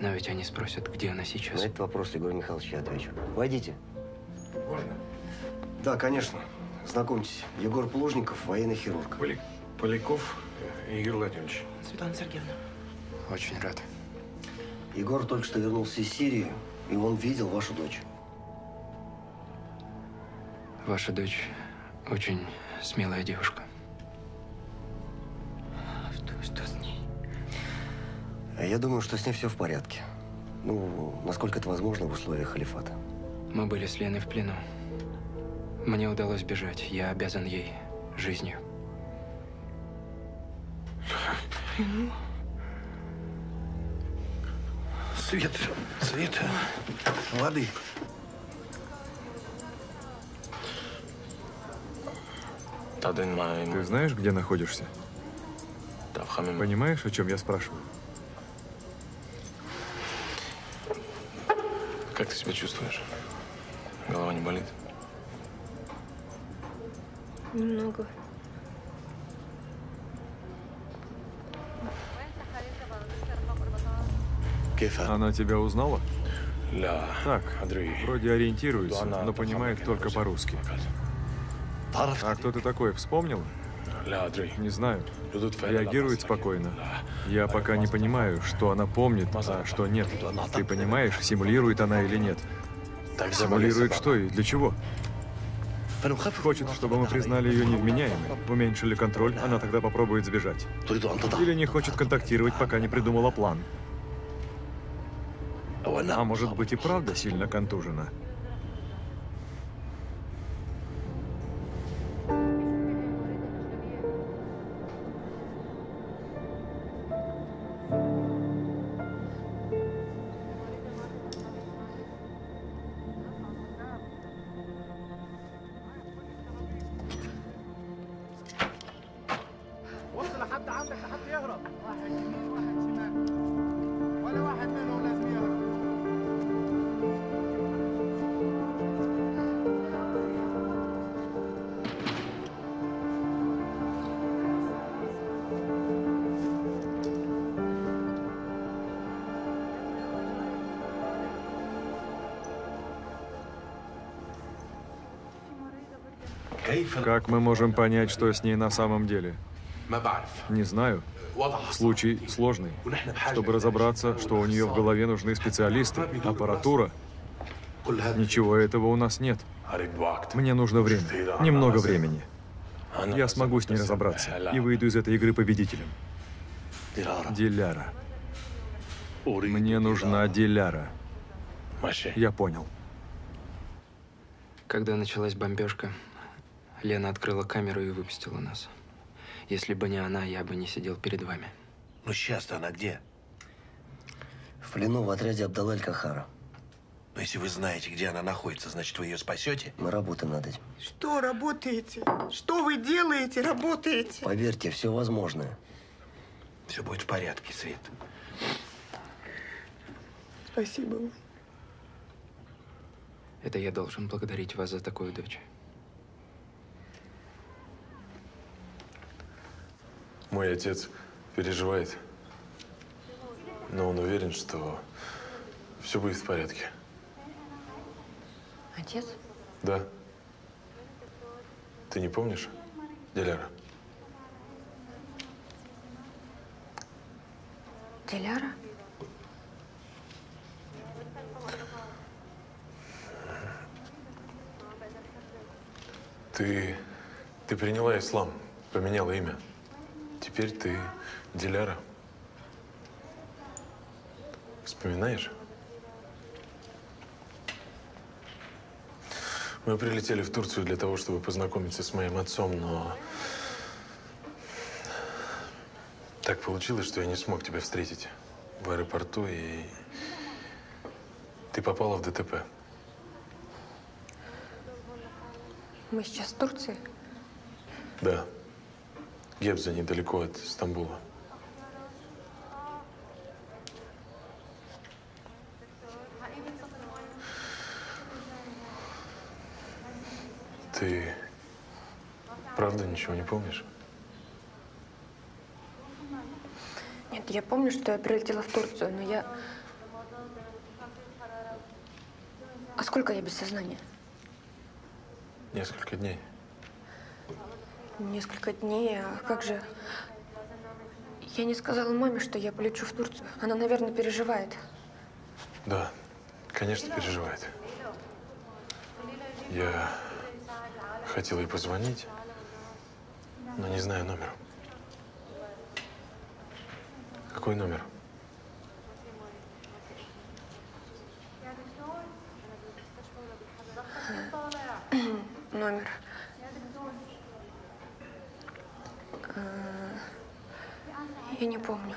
Speaker 13: Но ведь они спросят, где она сейчас.
Speaker 3: На этот вопрос, Егор Михайлович, я отвечу. Войдите.
Speaker 17: Можно?
Speaker 3: Да, конечно. Знакомьтесь, Егор Плужников, военный хирург.
Speaker 17: Поли... Поляков Игорь Владимирович.
Speaker 22: Светлана Сергеевна.
Speaker 13: Очень рад.
Speaker 3: Егор только что вернулся из Сирии, и он видел вашу дочь.
Speaker 13: Ваша дочь очень смелая девушка.
Speaker 22: Что, что с ней?
Speaker 3: Я думаю, что с ней все в порядке. Ну, насколько это возможно в условиях халифата.
Speaker 13: Мы были с Леной в плену. Мне удалось бежать. Я обязан ей жизнью.
Speaker 4: Свет, свет, воды.
Speaker 1: Ты знаешь, где находишься? Понимаешь, о чем я спрашиваю?
Speaker 17: Как ты себя чувствуешь? Голова не болит?
Speaker 2: Немного.
Speaker 1: Она тебя узнала? Так, вроде ориентируется, но понимает только по-русски. А кто ты такой, вспомнила? Не знаю. Реагирует спокойно. Я пока не понимаю, что она помнит, а что нет. Ты понимаешь, симулирует она или нет? Симулирует что и для чего? Хочет, чтобы мы признали ее невменяемой, уменьшили контроль, она тогда попробует сбежать. Или не хочет контактировать, пока не придумала план. А может быть и правда сильно контужена? Как мы можем понять, что с ней на самом деле? Не знаю. Случай сложный. Чтобы разобраться, что у нее в голове нужны специалисты, аппаратура. Ничего этого у нас нет. Мне нужно время. Немного времени. Я смогу с ней разобраться и выйду из этой игры победителем. Диляра. Мне нужна Диляра. Я понял.
Speaker 13: Когда началась бомбежка, Лена открыла камеру и выпустила нас. Если бы не она, я бы не сидел перед вами.
Speaker 4: Ну сейчас-то она где?
Speaker 3: В плену в отряде Абдалаль Кахара.
Speaker 4: Но если вы знаете, где она находится, значит, вы ее спасете?
Speaker 3: Мы работаем над этим.
Speaker 22: Что работаете? Что вы делаете? Работаете?
Speaker 3: Поверьте, все возможное.
Speaker 4: Все будет в порядке, Свет.
Speaker 22: Спасибо вам.
Speaker 13: Это я должен благодарить вас за такую дочь.
Speaker 17: Мой отец переживает, но он уверен, что все будет в порядке.
Speaker 2: Отец?
Speaker 17: Да. Ты не помнишь, Диляра?
Speaker 2: Диляра?
Speaker 17: Ты, ты приняла ислам, поменяла имя. Теперь ты Диляра. Вспоминаешь? Мы прилетели в Турцию для того, чтобы познакомиться с моим отцом, но так получилось, что я не смог тебя встретить в аэропорту, и ты попала в ДТП.
Speaker 2: Мы сейчас в Турции?
Speaker 17: Да. Гебза недалеко от Стамбула. Ты правда ничего не помнишь?
Speaker 2: Нет, я помню, что я прилетела в Турцию, но я... А сколько я без сознания?
Speaker 17: Несколько дней.
Speaker 2: Несколько дней, а как же... Я не сказала маме, что я полечу в Турцию. Она, наверное, переживает.
Speaker 17: Да, конечно, переживает. Я хотел ей позвонить, но не знаю номер. Какой номер?
Speaker 2: Номер. Я не помню.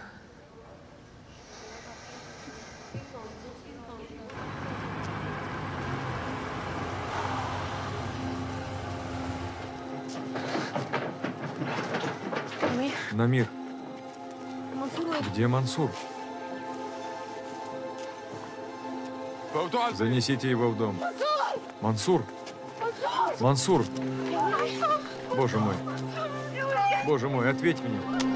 Speaker 1: Намир, где Мансур? Занесите его в дом. Мансур! Мансур! Боже мой! Боже мой, ответь мне!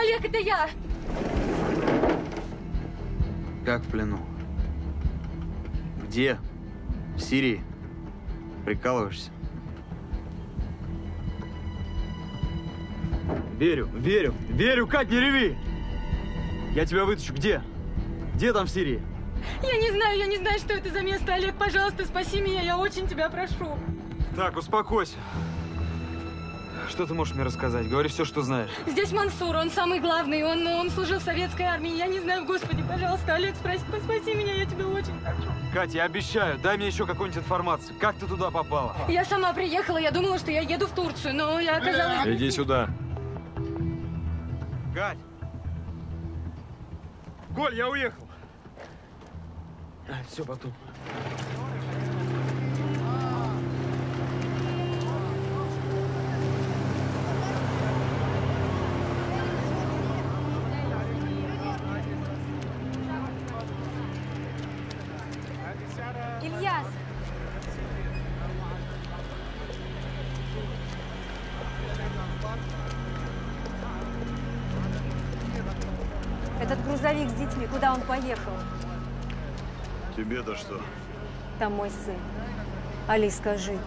Speaker 7: Олег, это я!
Speaker 23: Как в плену? Где? В Сирии? Прикалываешься? Верю, верю, верю, Кать, не реви! Я тебя вытащу. Где? Где там в Сирии?
Speaker 7: Я не знаю, я не знаю, что это за место. Олег, пожалуйста, спаси меня, я очень тебя прошу.
Speaker 23: Так, успокойся. Что ты можешь мне рассказать? Говори все, что знаешь.
Speaker 7: Здесь Мансур, он самый главный, он, он служил в советской армии. Я не знаю, господи, пожалуйста, Олег, спроси, спаси меня, я тебя очень хочу.
Speaker 23: Катя, я обещаю, дай мне еще какую-нибудь информацию. Как ты туда попала?
Speaker 7: Я сама приехала, я думала, что я еду в Турцию, но я оказалась...
Speaker 1: Иди сюда.
Speaker 23: Кать! Коль, я уехал. все, потом.
Speaker 17: Тебе-то что?
Speaker 7: Там мой сын. Али, скажи,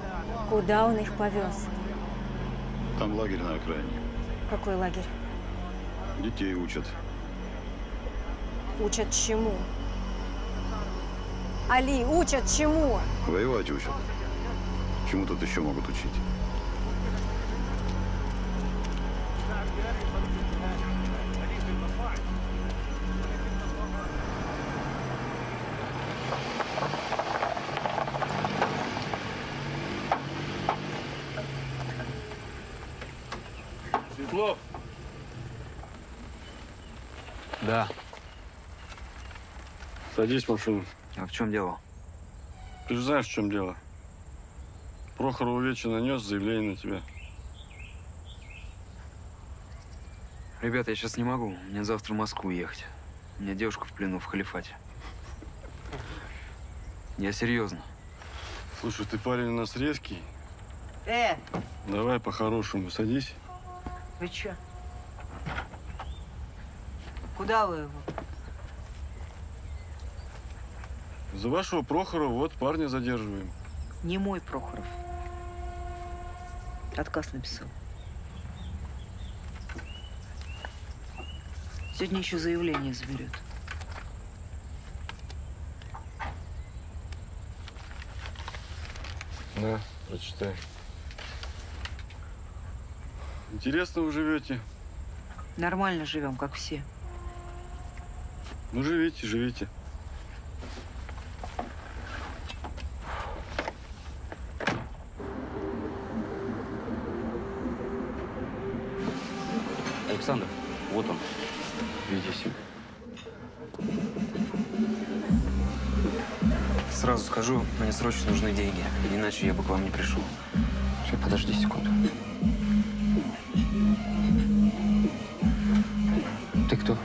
Speaker 7: куда он их повез?
Speaker 17: Там лагерь на окраине.
Speaker 7: Какой лагерь?
Speaker 17: Детей учат.
Speaker 7: Учат чему? Али, учат чему?
Speaker 17: Воевать учат. Чему тут еще могут учить?
Speaker 24: Садись в машину.
Speaker 23: А в чем дело?
Speaker 24: Ты же знаешь, в чем дело. Прохор увечья нанес заявление на тебя.
Speaker 23: Ребята, я сейчас не могу. Мне завтра в Москву ехать. У меня девушка в плену в халифате. Я серьезно.
Speaker 24: Слушай, ты парень у нас резкий.
Speaker 22: Э,
Speaker 24: Давай по-хорошему садись.
Speaker 22: вы чё? Куда вы его?
Speaker 24: За вашего Прохора вот парня задерживаем.
Speaker 22: Не мой Прохоров. Отказ написал. Сегодня еще заявление заберет.
Speaker 24: На, прочитай. Интересно вы живете.
Speaker 22: Нормально живем, как все.
Speaker 24: Ну, живите, живите.
Speaker 23: Срочно нужны деньги. Иначе я бы к вам не пришел. Сейчас, подожди секунду. Ты кто?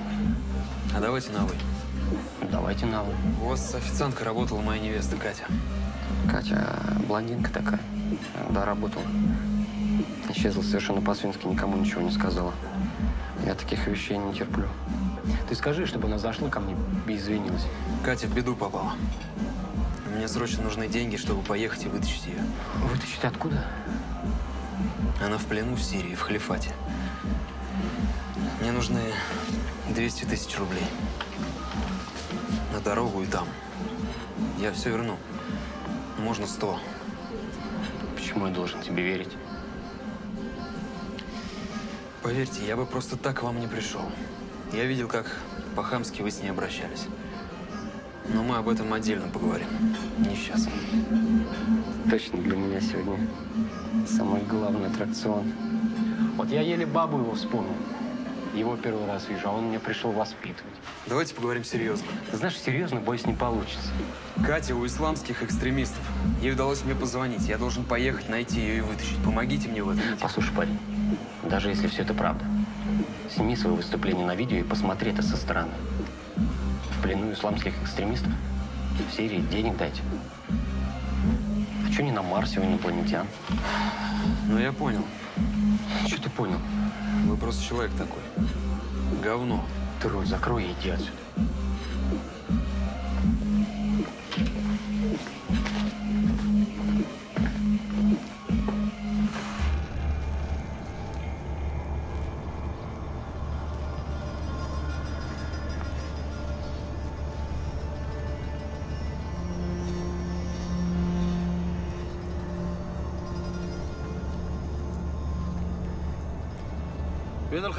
Speaker 23: А давайте на «вы».
Speaker 25: Давайте на «вы».
Speaker 23: У вас официантка работала моя невеста Катя.
Speaker 25: Катя блондинка такая. Да, работала. Исчезла совершенно по-свински, никому ничего не сказала. Я таких вещей не терплю. Ты скажи, чтобы она зашла ко мне и извинилась.
Speaker 23: Катя в беду попала. Мне срочно нужны деньги, чтобы поехать и вытащить ее.
Speaker 25: Вытащить откуда?
Speaker 23: Она в плену в Сирии, в халифате. Мне нужны 200 тысяч рублей. На дорогу и там. Я все верну. Можно 100.
Speaker 25: Почему я должен тебе верить?
Speaker 23: Поверьте, я бы просто так к вам не пришел. Я видел, как по-хамски вы с ней обращались. Но мы об этом отдельно поговорим. Не сейчас.
Speaker 25: Точно для меня сегодня самый главный аттракцион. Вот я еле бабу его вспомнил. Его первый раз вижу, а он меня пришел воспитывать.
Speaker 23: Давайте поговорим серьезно.
Speaker 25: Ты знаешь, серьезно, боюсь, не получится.
Speaker 23: Катя у исламских экстремистов. Ей удалось мне позвонить. Я должен поехать, найти ее и вытащить. Помогите мне в этом.
Speaker 25: Послушай, парень, даже если все это правда, сними свое выступление на видео и посмотри это со стороны. В плену исламских экстремистов? В Сирии денег дайте. А что не на Марсе у инопланетян?
Speaker 23: Ну, я понял.
Speaker 25: Что ты понял?
Speaker 23: Вы просто человек такой. Говно.
Speaker 25: Ты рот закрой и иди отсюда.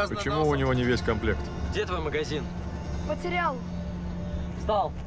Speaker 1: Почему у него не весь комплект?
Speaker 26: Где твой магазин?
Speaker 27: Потерял.
Speaker 26: Сдал. Сдал.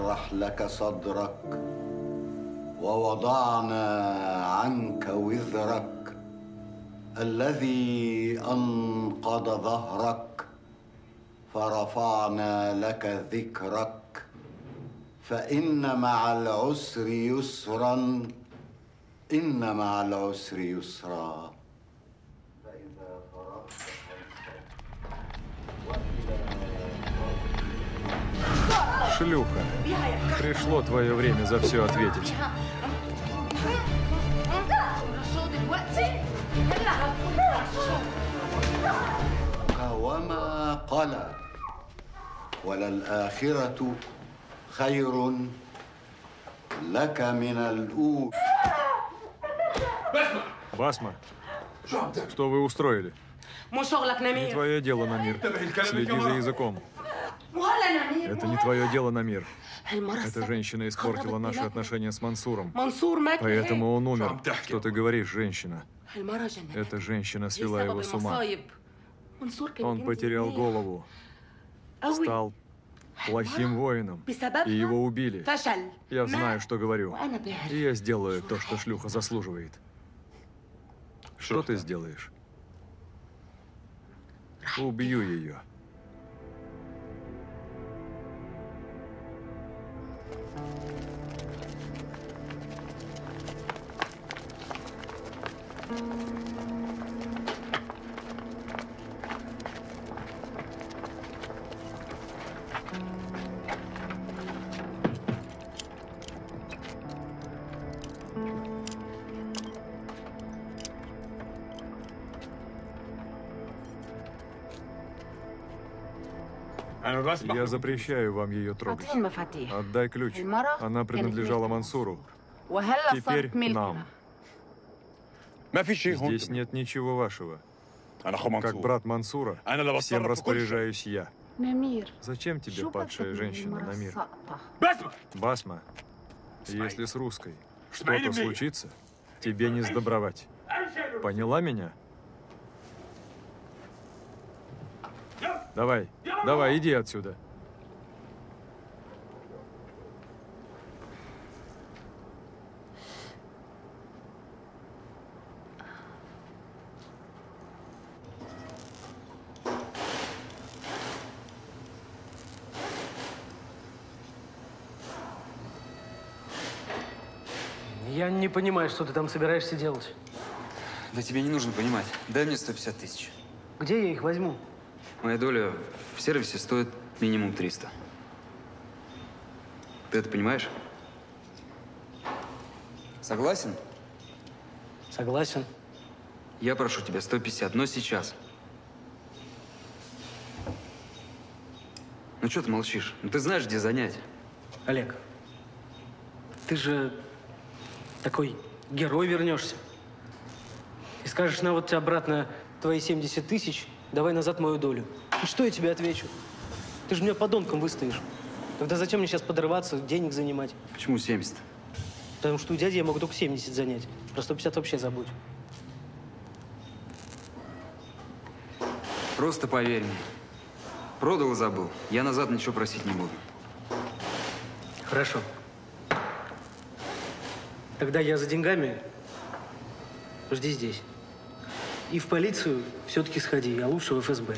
Speaker 20: نشرح لك صدرك ووضعنا عنك وزرك الذي أنقض ظهرك فرفعنا لك ذكرك فإن مع العسر يسرا إن مع العسر يسرا
Speaker 1: Шлюха. Пришло твое время за все ответить.
Speaker 20: وما قلى وللآخرة خير لك من الأولى
Speaker 1: Басма, что вы устроили? Не твое дело, Намир. Следи за языком. Это не твое дело, Намир. Эта женщина испортила наши отношения с Мансуром. Поэтому он умер. Что ты говоришь, женщина? Эта женщина свела его с ума. Он потерял голову, стал плохим воином, и его убили. Я знаю, что говорю. И я сделаю то, что шлюха заслуживает. Что ты сделаешь? Убью ее. Thank you. Я запрещаю вам ее трогать. Отдай ключ. Она принадлежала Мансуру. Теперь нам. Здесь нет ничего вашего. Как брат Мансура, всем распоряжаюсь я. Зачем тебе падшая женщина на
Speaker 27: мир?
Speaker 1: Басма, если с русской что-то случится, тебе не сдобровать. Поняла меня? Давай, давай, иди отсюда.
Speaker 28: Я не понимаю, что ты там собираешься делать.
Speaker 23: Да тебе не нужно понимать. Дай мне 150 тысяч.
Speaker 28: Где я их возьму?
Speaker 23: Моя доля в сервисе стоит минимум 300. Ты это понимаешь? Согласен?
Speaker 28: Согласен.
Speaker 23: Я прошу тебя 150, но сейчас. Ну что ты молчишь? Ну ты знаешь, где занять.
Speaker 28: Олег, ты же такой герой вернешься. И скажешь, на вот тебе обратно твои 70 тысяч, давай назад мою долю. И что я тебе отвечу? Ты же меня подонком выставишь. Тогда зачем мне сейчас подрываться, денег занимать?
Speaker 23: Почему 70?
Speaker 28: Потому что у дяди я могу только 70 занять. Про 150 вообще забудь.
Speaker 23: Просто поверь мне. Продал и забыл. Я назад ничего просить не буду.
Speaker 28: Хорошо. Тогда я за деньгами. Жди здесь. И в полицию все-таки сходи, а лучше в ФСБ.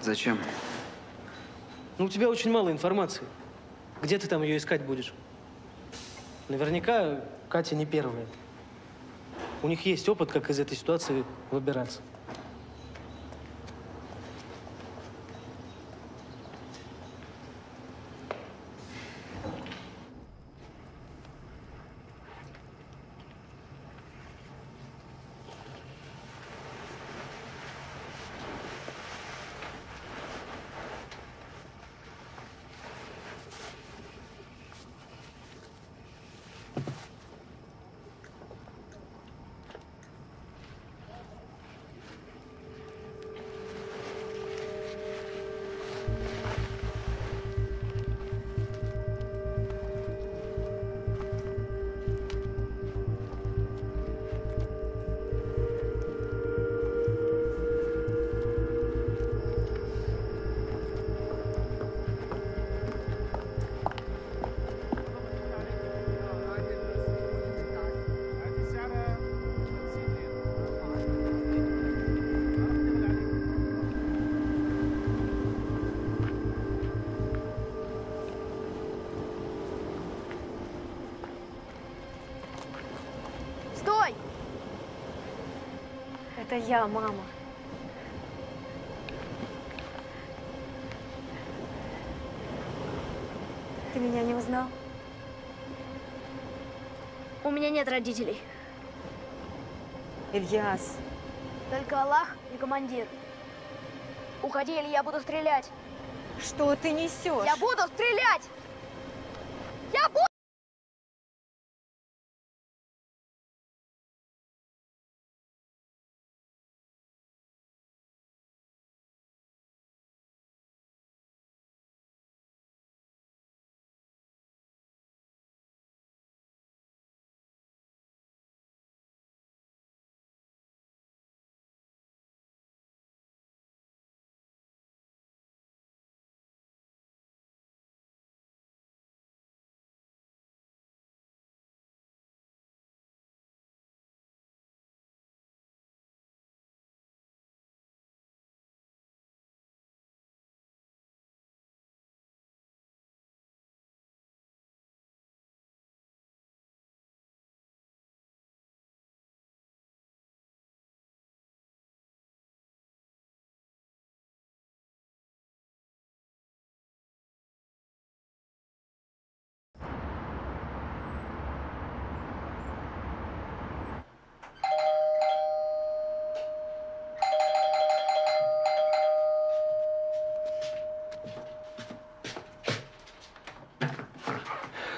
Speaker 23: Зачем?
Speaker 28: Ну, у тебя очень мало информации. Где ты там ее искать будешь? Наверняка Катя не первая. У них есть опыт, как из этой ситуации выбираться.
Speaker 2: Это я, мама.
Speaker 29: Ты меня не узнал?
Speaker 2: У меня нет родителей.
Speaker 29: Ильяс.
Speaker 2: Только Аллах и командир. Уходи, или я буду стрелять.
Speaker 29: Что ты несешь?
Speaker 2: Я буду стрелять!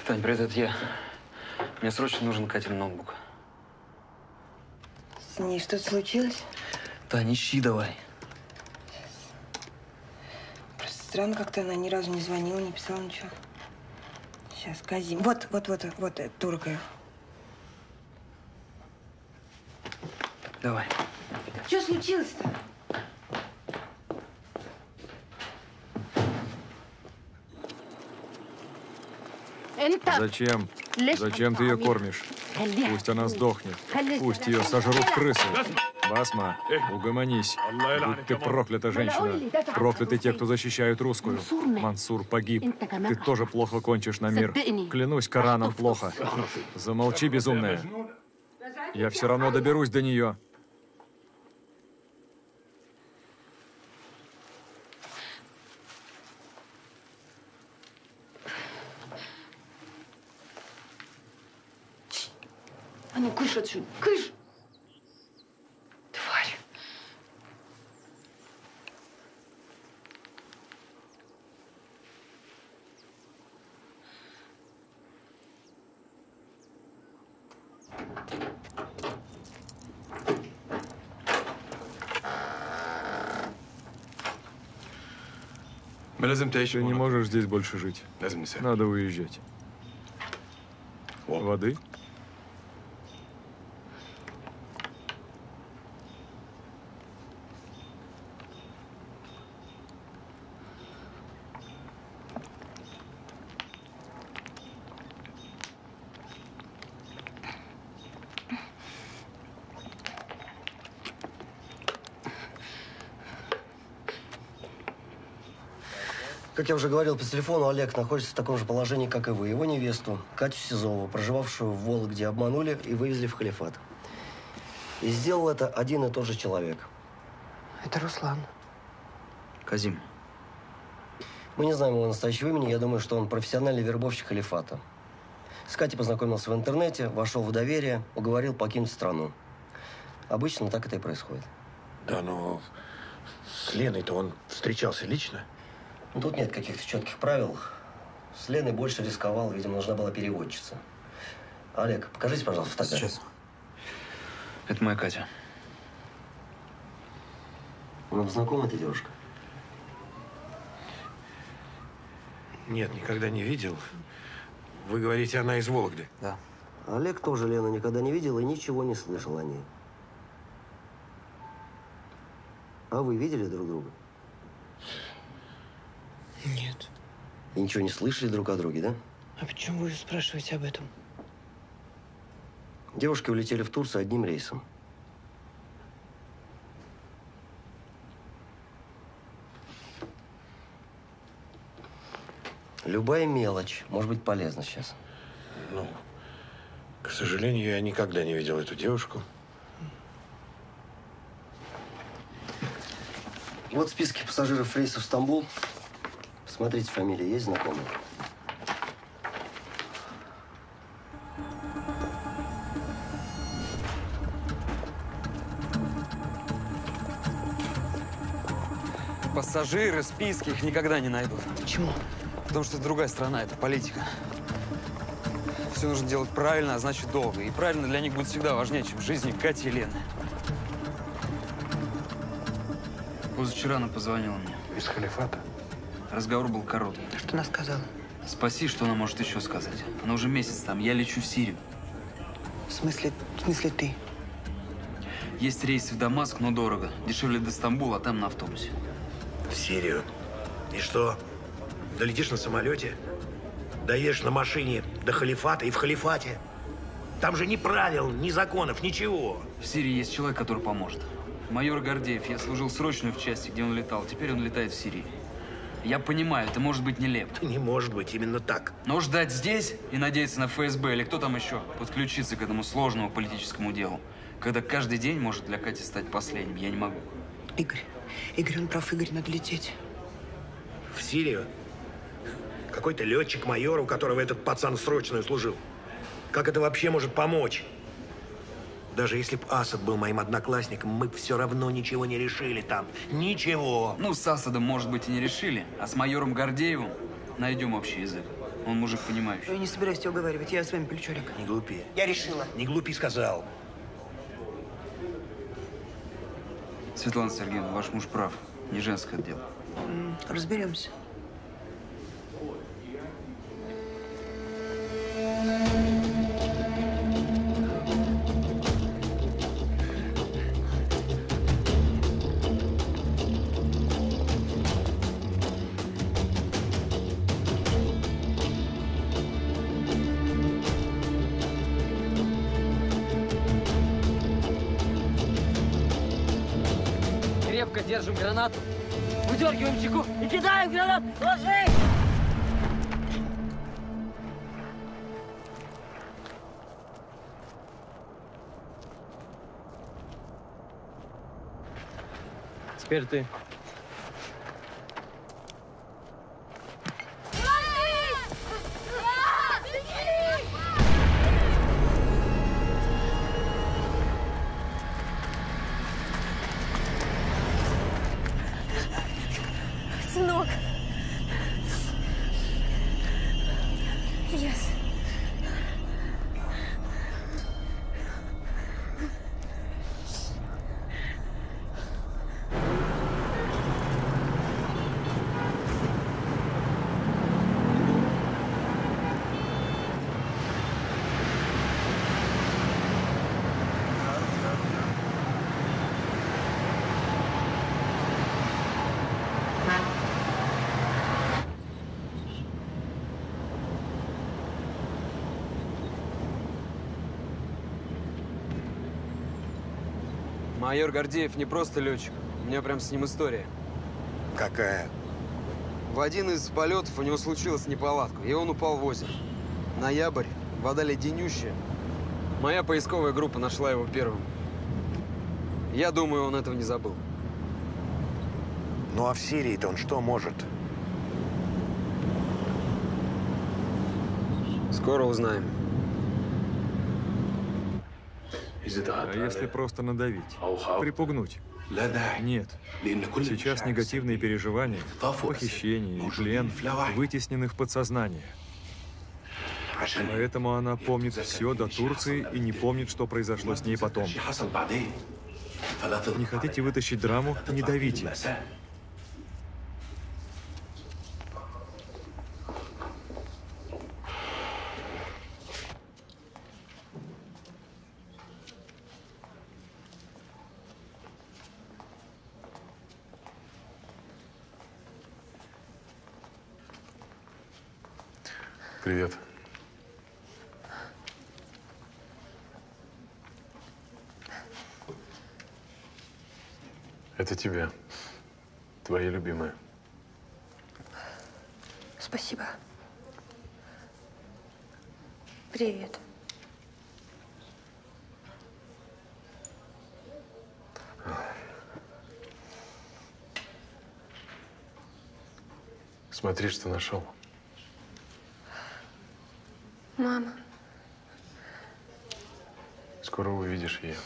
Speaker 23: Тань, привет, это я. Мне срочно нужен Катин ноутбук.
Speaker 29: С ней что-то случилось?
Speaker 23: Тань, ищи давай.
Speaker 29: Просто
Speaker 30: Странно, как-то она ни разу не звонила, не писала ничего. Сейчас, Казим. Вот, вот, вот, вот, э, турка.
Speaker 23: Давай.
Speaker 30: Что случилось-то?
Speaker 1: Зачем? Зачем ты ее кормишь? Пусть она сдохнет. Пусть ее сожрут крысы. Басма, угомонись. Будь ты проклята, женщина. Прокляты те, кто защищают русскую. Мансур погиб. Ты тоже плохо кончишь на мир. Клянусь Кораном, плохо. Замолчи, безумная. Я все равно доберусь до нее. Ты не можешь здесь больше жить. Надо уезжать. Воды?
Speaker 3: Как я уже говорил по телефону, Олег находится в таком же положении, как и вы. Его невесту, Катю Сизову, проживавшую в Вологде, обманули и вывезли в халифат. И сделал это один и тот же человек.
Speaker 30: Это Руслан.
Speaker 23: Казим.
Speaker 3: Мы не знаем его настоящего имени. Я думаю, что он профессиональный вербовщик халифата. С Катей познакомился в интернете, вошел в доверие, уговорил покинуть страну. Обычно так это и происходит.
Speaker 4: Да, но с Леной-то он встречался лично?
Speaker 3: Ну, Тут нет каких-то четких правил. С Леной больше рисковал, видимо, нужна была переводчица. Олег, покажите, пожалуйста, фотографию.
Speaker 23: Сейчас. Это моя Катя.
Speaker 3: Вам знакома эта девушка?
Speaker 4: Нет, никогда не видел. Вы говорите, она из Вологды?
Speaker 23: Да.
Speaker 3: Олег тоже Лену никогда не видел и ничего не слышал о ней. А вы видели друг друга?
Speaker 30: Нет.
Speaker 3: И ничего не слышали друг о друге, да?
Speaker 30: А почему вы спрашиваете об этом?
Speaker 3: Девушки улетели в Турцию одним рейсом. Любая мелочь может быть полезна сейчас.
Speaker 4: Ну, к сожалению, я никогда не видел эту девушку.
Speaker 3: Вот списки пассажиров рейса в Стамбул. Смотрите, фамилии есть знакомые?
Speaker 23: Пассажиры, списки, их никогда не найдут.
Speaker 30: Почему?
Speaker 23: Потому что это другая страна, это политика. Все нужно делать правильно, а значит долго. И правильно для них будет всегда важнее, чем жизни Кати и Лены. Позавчера она позвонила мне.
Speaker 8: Из халифата?
Speaker 23: Разговор был короткий.
Speaker 30: Что она сказала?
Speaker 23: Спаси, что она может еще сказать. Она уже месяц там, я лечу в Сирию.
Speaker 30: В смысле, в смысле ты?
Speaker 23: Есть рейс в Дамаск, но дорого. Дешевле до Стамбула, а там на автобусе.
Speaker 4: В Сирию. И что? Долетишь на самолете? Доедешь на машине до халифата и в халифате? Там же ни правил, ни законов, ничего.
Speaker 23: В Сирии есть человек, который поможет. Майор Гордеев. Я служил срочную в части, где он летал. Теперь он летает в Сирии. Я понимаю, это может быть нелепо.
Speaker 4: Не может быть, именно так.
Speaker 23: Но ждать здесь и надеяться на ФСБ или кто там еще подключиться к этому сложному политическому делу, когда каждый день может для Кати стать последним, я не могу.
Speaker 30: Игорь, Игорь, он прав, Игорь, надо лететь.
Speaker 4: В Сирию? Какой-то летчик-майор, у которого этот пацан срочную служил. Как это вообще может помочь? Даже если б Асад был моим одноклассником, мы бы все равно ничего не решили там. Ничего.
Speaker 23: Ну, с Асадом, может быть, и не решили. А с майором Гордеевым найдем общий язык. Он мужик понимающий.
Speaker 30: Я не собираюсь тебя уговаривать. Я с вами плечурик.
Speaker 4: Не глупи.
Speaker 30: Я решила.
Speaker 4: Не глупи, сказал.
Speaker 23: Светлана Сергеевна, ваш муж прав. Не женское дело.
Speaker 30: Разберемся.
Speaker 27: Thank you.
Speaker 28: Теперь
Speaker 23: Майор Гордеев не просто летчик. У меня прям с ним история.
Speaker 4: Какая?
Speaker 23: В один из полетов у него случилась неполадка, и он упал в озеро. Ноябрь, вода леденющая. Моя поисковая группа нашла его первым. Я думаю, он этого не забыл.
Speaker 4: Ну а в Сирии-то он что может?
Speaker 23: Скоро узнаем.
Speaker 1: А если просто надавить? Припугнуть? Нет. Сейчас негативные переживания, похищение и плен вытеснены в подсознание. Поэтому она помнит все до Турции и не помнит, что произошло с ней потом. Не хотите вытащить драму? Не давите.
Speaker 17: Привет. Это тебе. Твоя любимая.
Speaker 2: Спасибо. Привет.
Speaker 17: Смотри, что нашел.
Speaker 2: Мама.
Speaker 17: Скоро увидишь ее.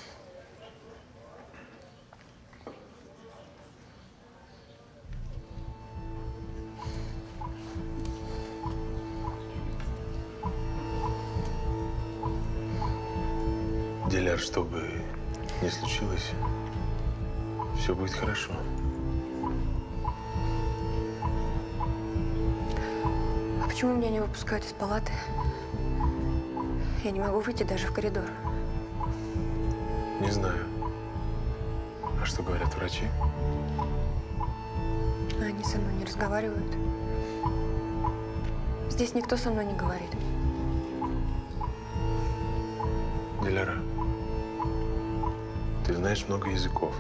Speaker 17: Диляр, что бы ни случилось, все будет хорошо.
Speaker 2: Почему меня не выпускают из палаты? Я не могу выйти даже в коридор.
Speaker 17: Не знаю. А что говорят врачи?
Speaker 2: Они со мной не разговаривают. Здесь никто со мной не говорит.
Speaker 17: Диляра, ты знаешь много языков.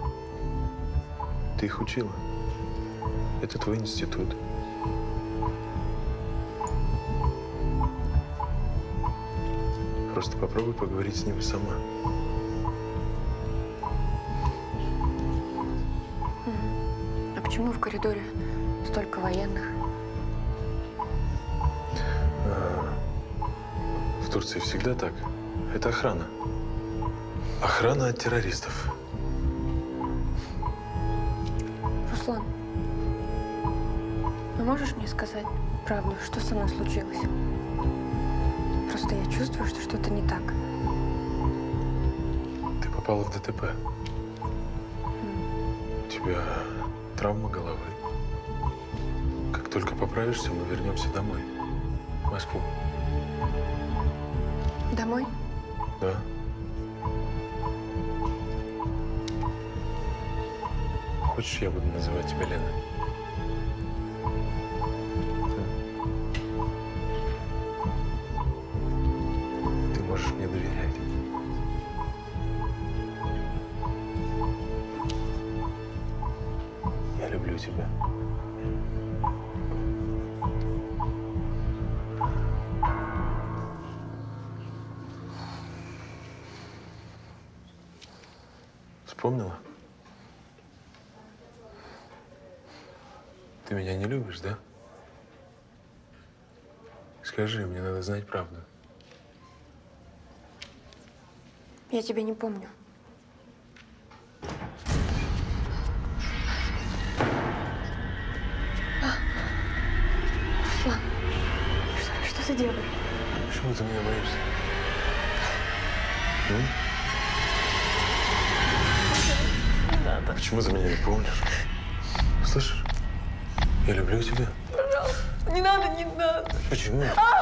Speaker 17: Ты их учила. Это твой институт. Просто попробуй поговорить с ним сама.
Speaker 2: А почему в коридоре столько военных?
Speaker 17: А, В Турции всегда так. Это охрана. Охрана от террористов.
Speaker 2: Руслан, а можешь мне сказать правду, что со мной случилось? Просто я чувствую, что что-то не так.
Speaker 17: Ты попала в ДТП. У тебя травма головы. Как только поправишься, мы вернемся домой. В Москву.
Speaker 2: Домой?
Speaker 17: Да? Хочешь, я буду называть тебя Лена? Можешь мне доверять. тебя. Вспомнила? Ты меня не любишь, да? Скажи, мне надо знать правду.
Speaker 2: Я тебя не помню. Руслан, что, что ты делаешь?
Speaker 17: Почему ты меня боишься? М? Почему ты меня не помнишь? Слышишь? Я люблю тебя.
Speaker 29: Пожалуйста, не надо, не надо.
Speaker 17: Почему?
Speaker 29: Пожалуйста,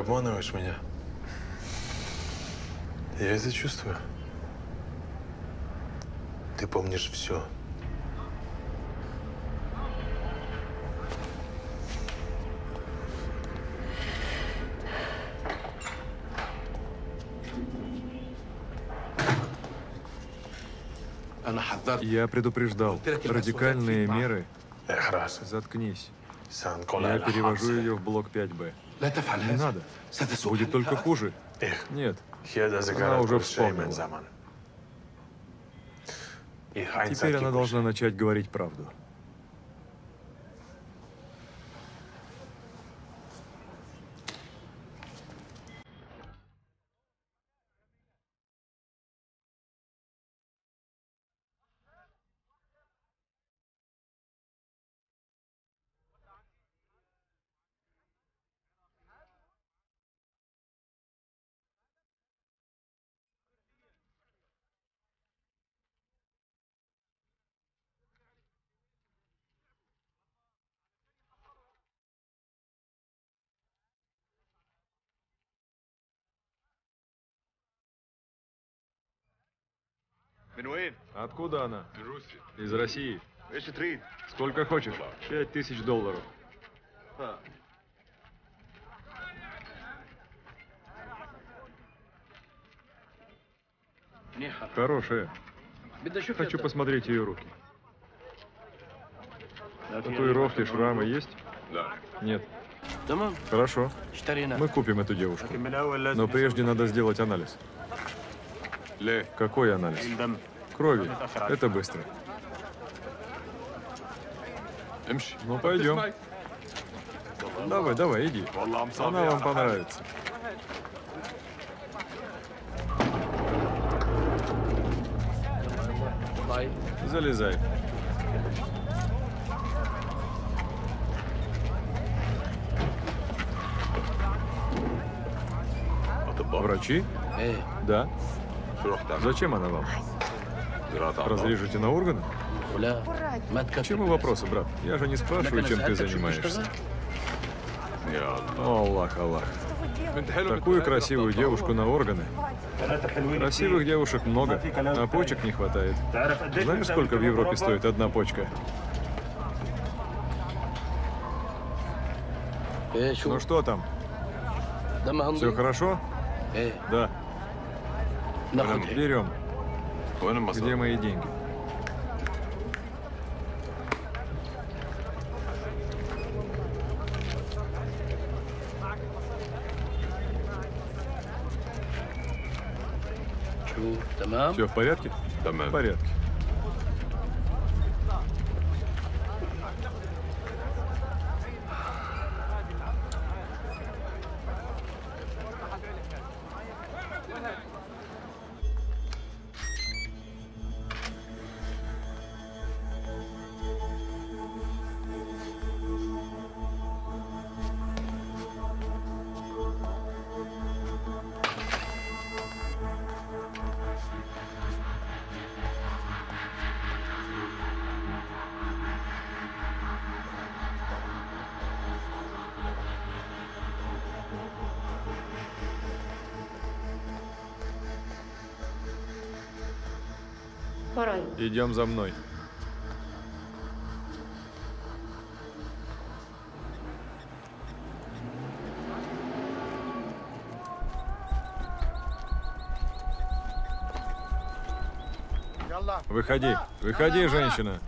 Speaker 17: обманываешь меня. Я это чувствую. Ты помнишь все.
Speaker 1: Я предупреждал. Радикальные меры. Заткнись. Я перевожу ее в блок 5Б. Не надо. Будет только хуже. Нет. Она уже вспомнила. Теперь она должна начать говорить правду. Откуда она? Из России. Сколько хочешь? Пять тысяч долларов. Хорошая. Хочу посмотреть ее руки. Татуировки, шрамы есть?
Speaker 19: Да.
Speaker 1: Нет. Хорошо. Мы купим эту девушку. Но прежде надо сделать анализ. Какой анализ? Крови. Это быстро. Ну, пойдем. Давай, давай, иди. Она вам понравится. Залезай. Врачи? Да. Зачем она вам? Разрежете на органы? К чему вопросы, брат? Я же не спрашиваю, чем ты занимаешься. Аллах, Аллах. Такую красивую девушку на органы. Красивых девушек много, а почек не хватает. Знаешь, сколько в Европе стоит одна почка? Ну что там? Все хорошо? Да. Берем. Где мои деньги? Все в порядке? В порядке. Идем за мной. Выходи, выходи, женщина.